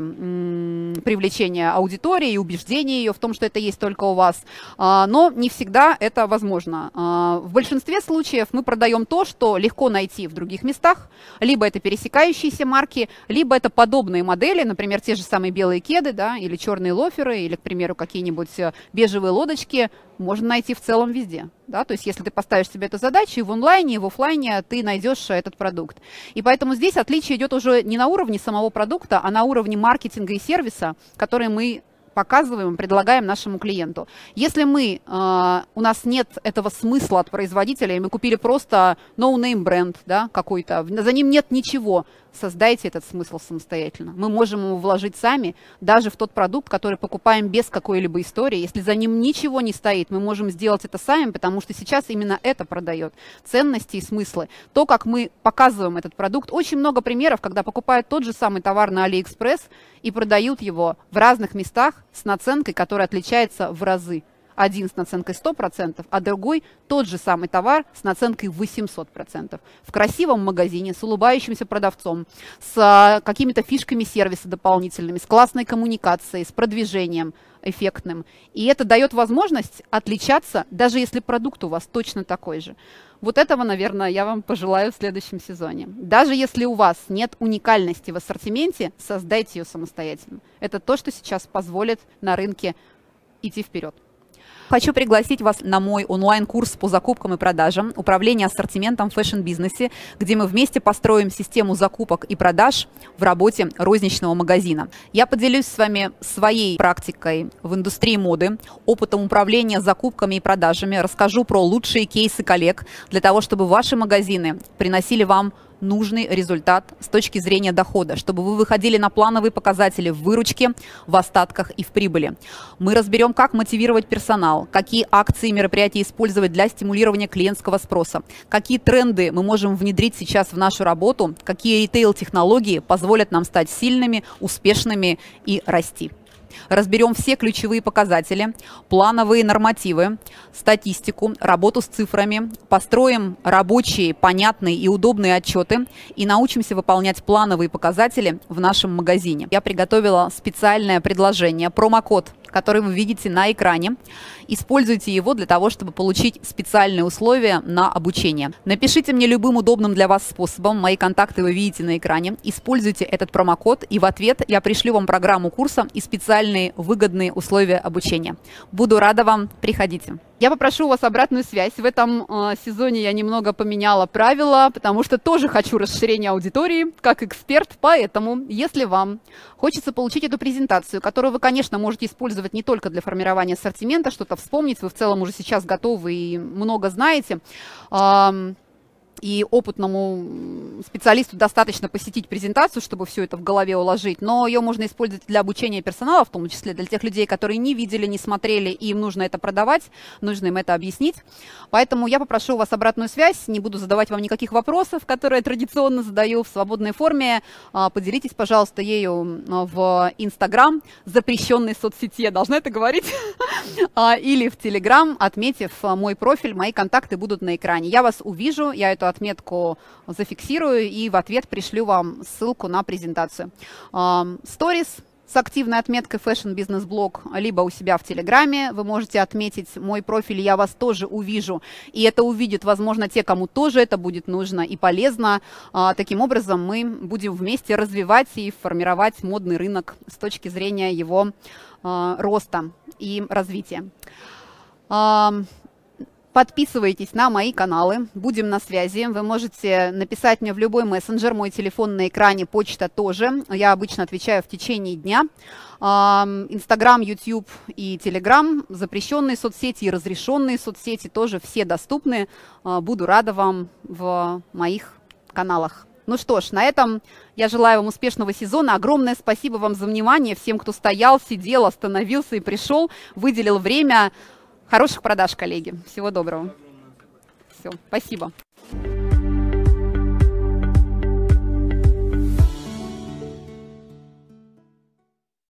привлечения аудитории и убеждения ее в том, что это есть только у вас. А, но не всегда это возможно. В большинстве случаев мы продаем то, что легко легко найти в других местах. Либо это пересекающиеся марки, либо это подобные модели, например, те же самые белые кеды, да, или черные лоферы, или, к примеру, какие-нибудь э, бежевые лодочки можно найти в целом везде. Да? То есть если ты поставишь себе эту задачу, и в онлайне, и в офлайне ты найдешь этот продукт. И поэтому здесь отличие идет уже не на уровне самого продукта, а на уровне маркетинга и сервиса, который мы показываем, предлагаем нашему клиенту. Если мы, э, у нас нет этого смысла от производителя, и мы купили просто no-name бренд да, какой-то, за ним нет ничего, создайте этот смысл самостоятельно. Мы можем его вложить сами, даже в тот продукт, который покупаем без какой-либо истории. Если за ним ничего не стоит, мы можем сделать это сами, потому что сейчас именно это продает. Ценности и смыслы. То, как мы показываем этот продукт. Очень много примеров, когда покупают тот же самый товар на AliExpress и продают его в разных местах с наценкой, которая отличается в разы один с наценкой 100%, а другой тот же самый товар с наценкой 800%. В красивом магазине с улыбающимся продавцом, с а, какими-то фишками сервиса дополнительными, с классной коммуникацией, с продвижением эффектным. И это дает возможность отличаться, даже если продукт у вас точно такой же. Вот этого, наверное, я вам пожелаю в следующем сезоне. Даже если у вас нет уникальности в ассортименте, создайте ее самостоятельно. Это то, что сейчас позволит на рынке идти вперед. Хочу пригласить вас на мой онлайн-курс по закупкам и продажам «Управление ассортиментом в fashion-бизнесе», где мы вместе построим систему закупок и продаж в работе розничного магазина. Я поделюсь с вами своей практикой в индустрии моды, опытом управления закупками и продажами, расскажу про лучшие кейсы коллег для того, чтобы ваши магазины приносили вам нужный результат с точки зрения дохода, чтобы вы выходили на плановые показатели в выручке, в остатках и в прибыли. Мы разберем, как мотивировать персонал, какие акции и мероприятия использовать для стимулирования клиентского спроса, какие тренды мы можем внедрить сейчас в нашу работу, какие ритейл-технологии позволят нам стать сильными, успешными и расти. Разберем все ключевые показатели, плановые нормативы, статистику, работу с цифрами, построим рабочие, понятные и удобные отчеты и научимся выполнять плановые показатели в нашем магазине. Я приготовила специальное предложение, промокод который вы видите на экране. Используйте его для того, чтобы получить специальные условия на обучение. Напишите мне любым удобным для вас способом. Мои контакты вы видите на экране. Используйте этот промокод, и в ответ я пришлю вам программу курса и специальные выгодные условия обучения. Буду рада вам. Приходите. Я попрошу у вас обратную связь. В этом э, сезоне я немного поменяла правила, потому что тоже хочу расширения аудитории как эксперт. Поэтому, если вам хочется получить эту презентацию, которую вы, конечно, можете использовать не только для формирования ассортимента, что-то вспомнить, вы в целом уже сейчас готовы и много знаете, э, и опытному специалисту достаточно посетить презентацию, чтобы все это в голове уложить, но ее можно использовать для обучения персонала, в том числе для тех людей, которые не видели, не смотрели, и им нужно это продавать, нужно им это объяснить. Поэтому я попрошу у вас обратную связь, не буду задавать вам никаких вопросов, которые я традиционно задаю в свободной форме. А, поделитесь, пожалуйста, ею в Инстаграм, запрещенной соцсети, я должна это говорить, а, или в Телеграм, отметив мой профиль, мои контакты будут на экране. Я вас увижу, я эту отметку зафиксирую и в ответ пришлю вам ссылку на презентацию. Сторис с активной отметкой Fashion Business Blog, либо у себя в Телеграме. Вы можете отметить мой профиль, я вас тоже увижу. И это увидят, возможно, те, кому тоже это будет нужно и полезно. А, таким образом, мы будем вместе развивать и формировать модный рынок с точки зрения его а, роста и развития. Подписывайтесь на мои каналы, будем на связи. Вы можете написать мне в любой мессенджер, мой телефон на экране, почта тоже. Я обычно отвечаю в течение дня. Инстаграм, YouTube и Телеграм, запрещенные соцсети и разрешенные соцсети тоже все доступны. А, буду рада вам в моих каналах. Ну что ж, на этом я желаю вам успешного сезона. Огромное спасибо вам за внимание, всем, кто стоял, сидел, остановился и пришел, выделил время. Хороших продаж, коллеги. Всего доброго. Все, спасибо.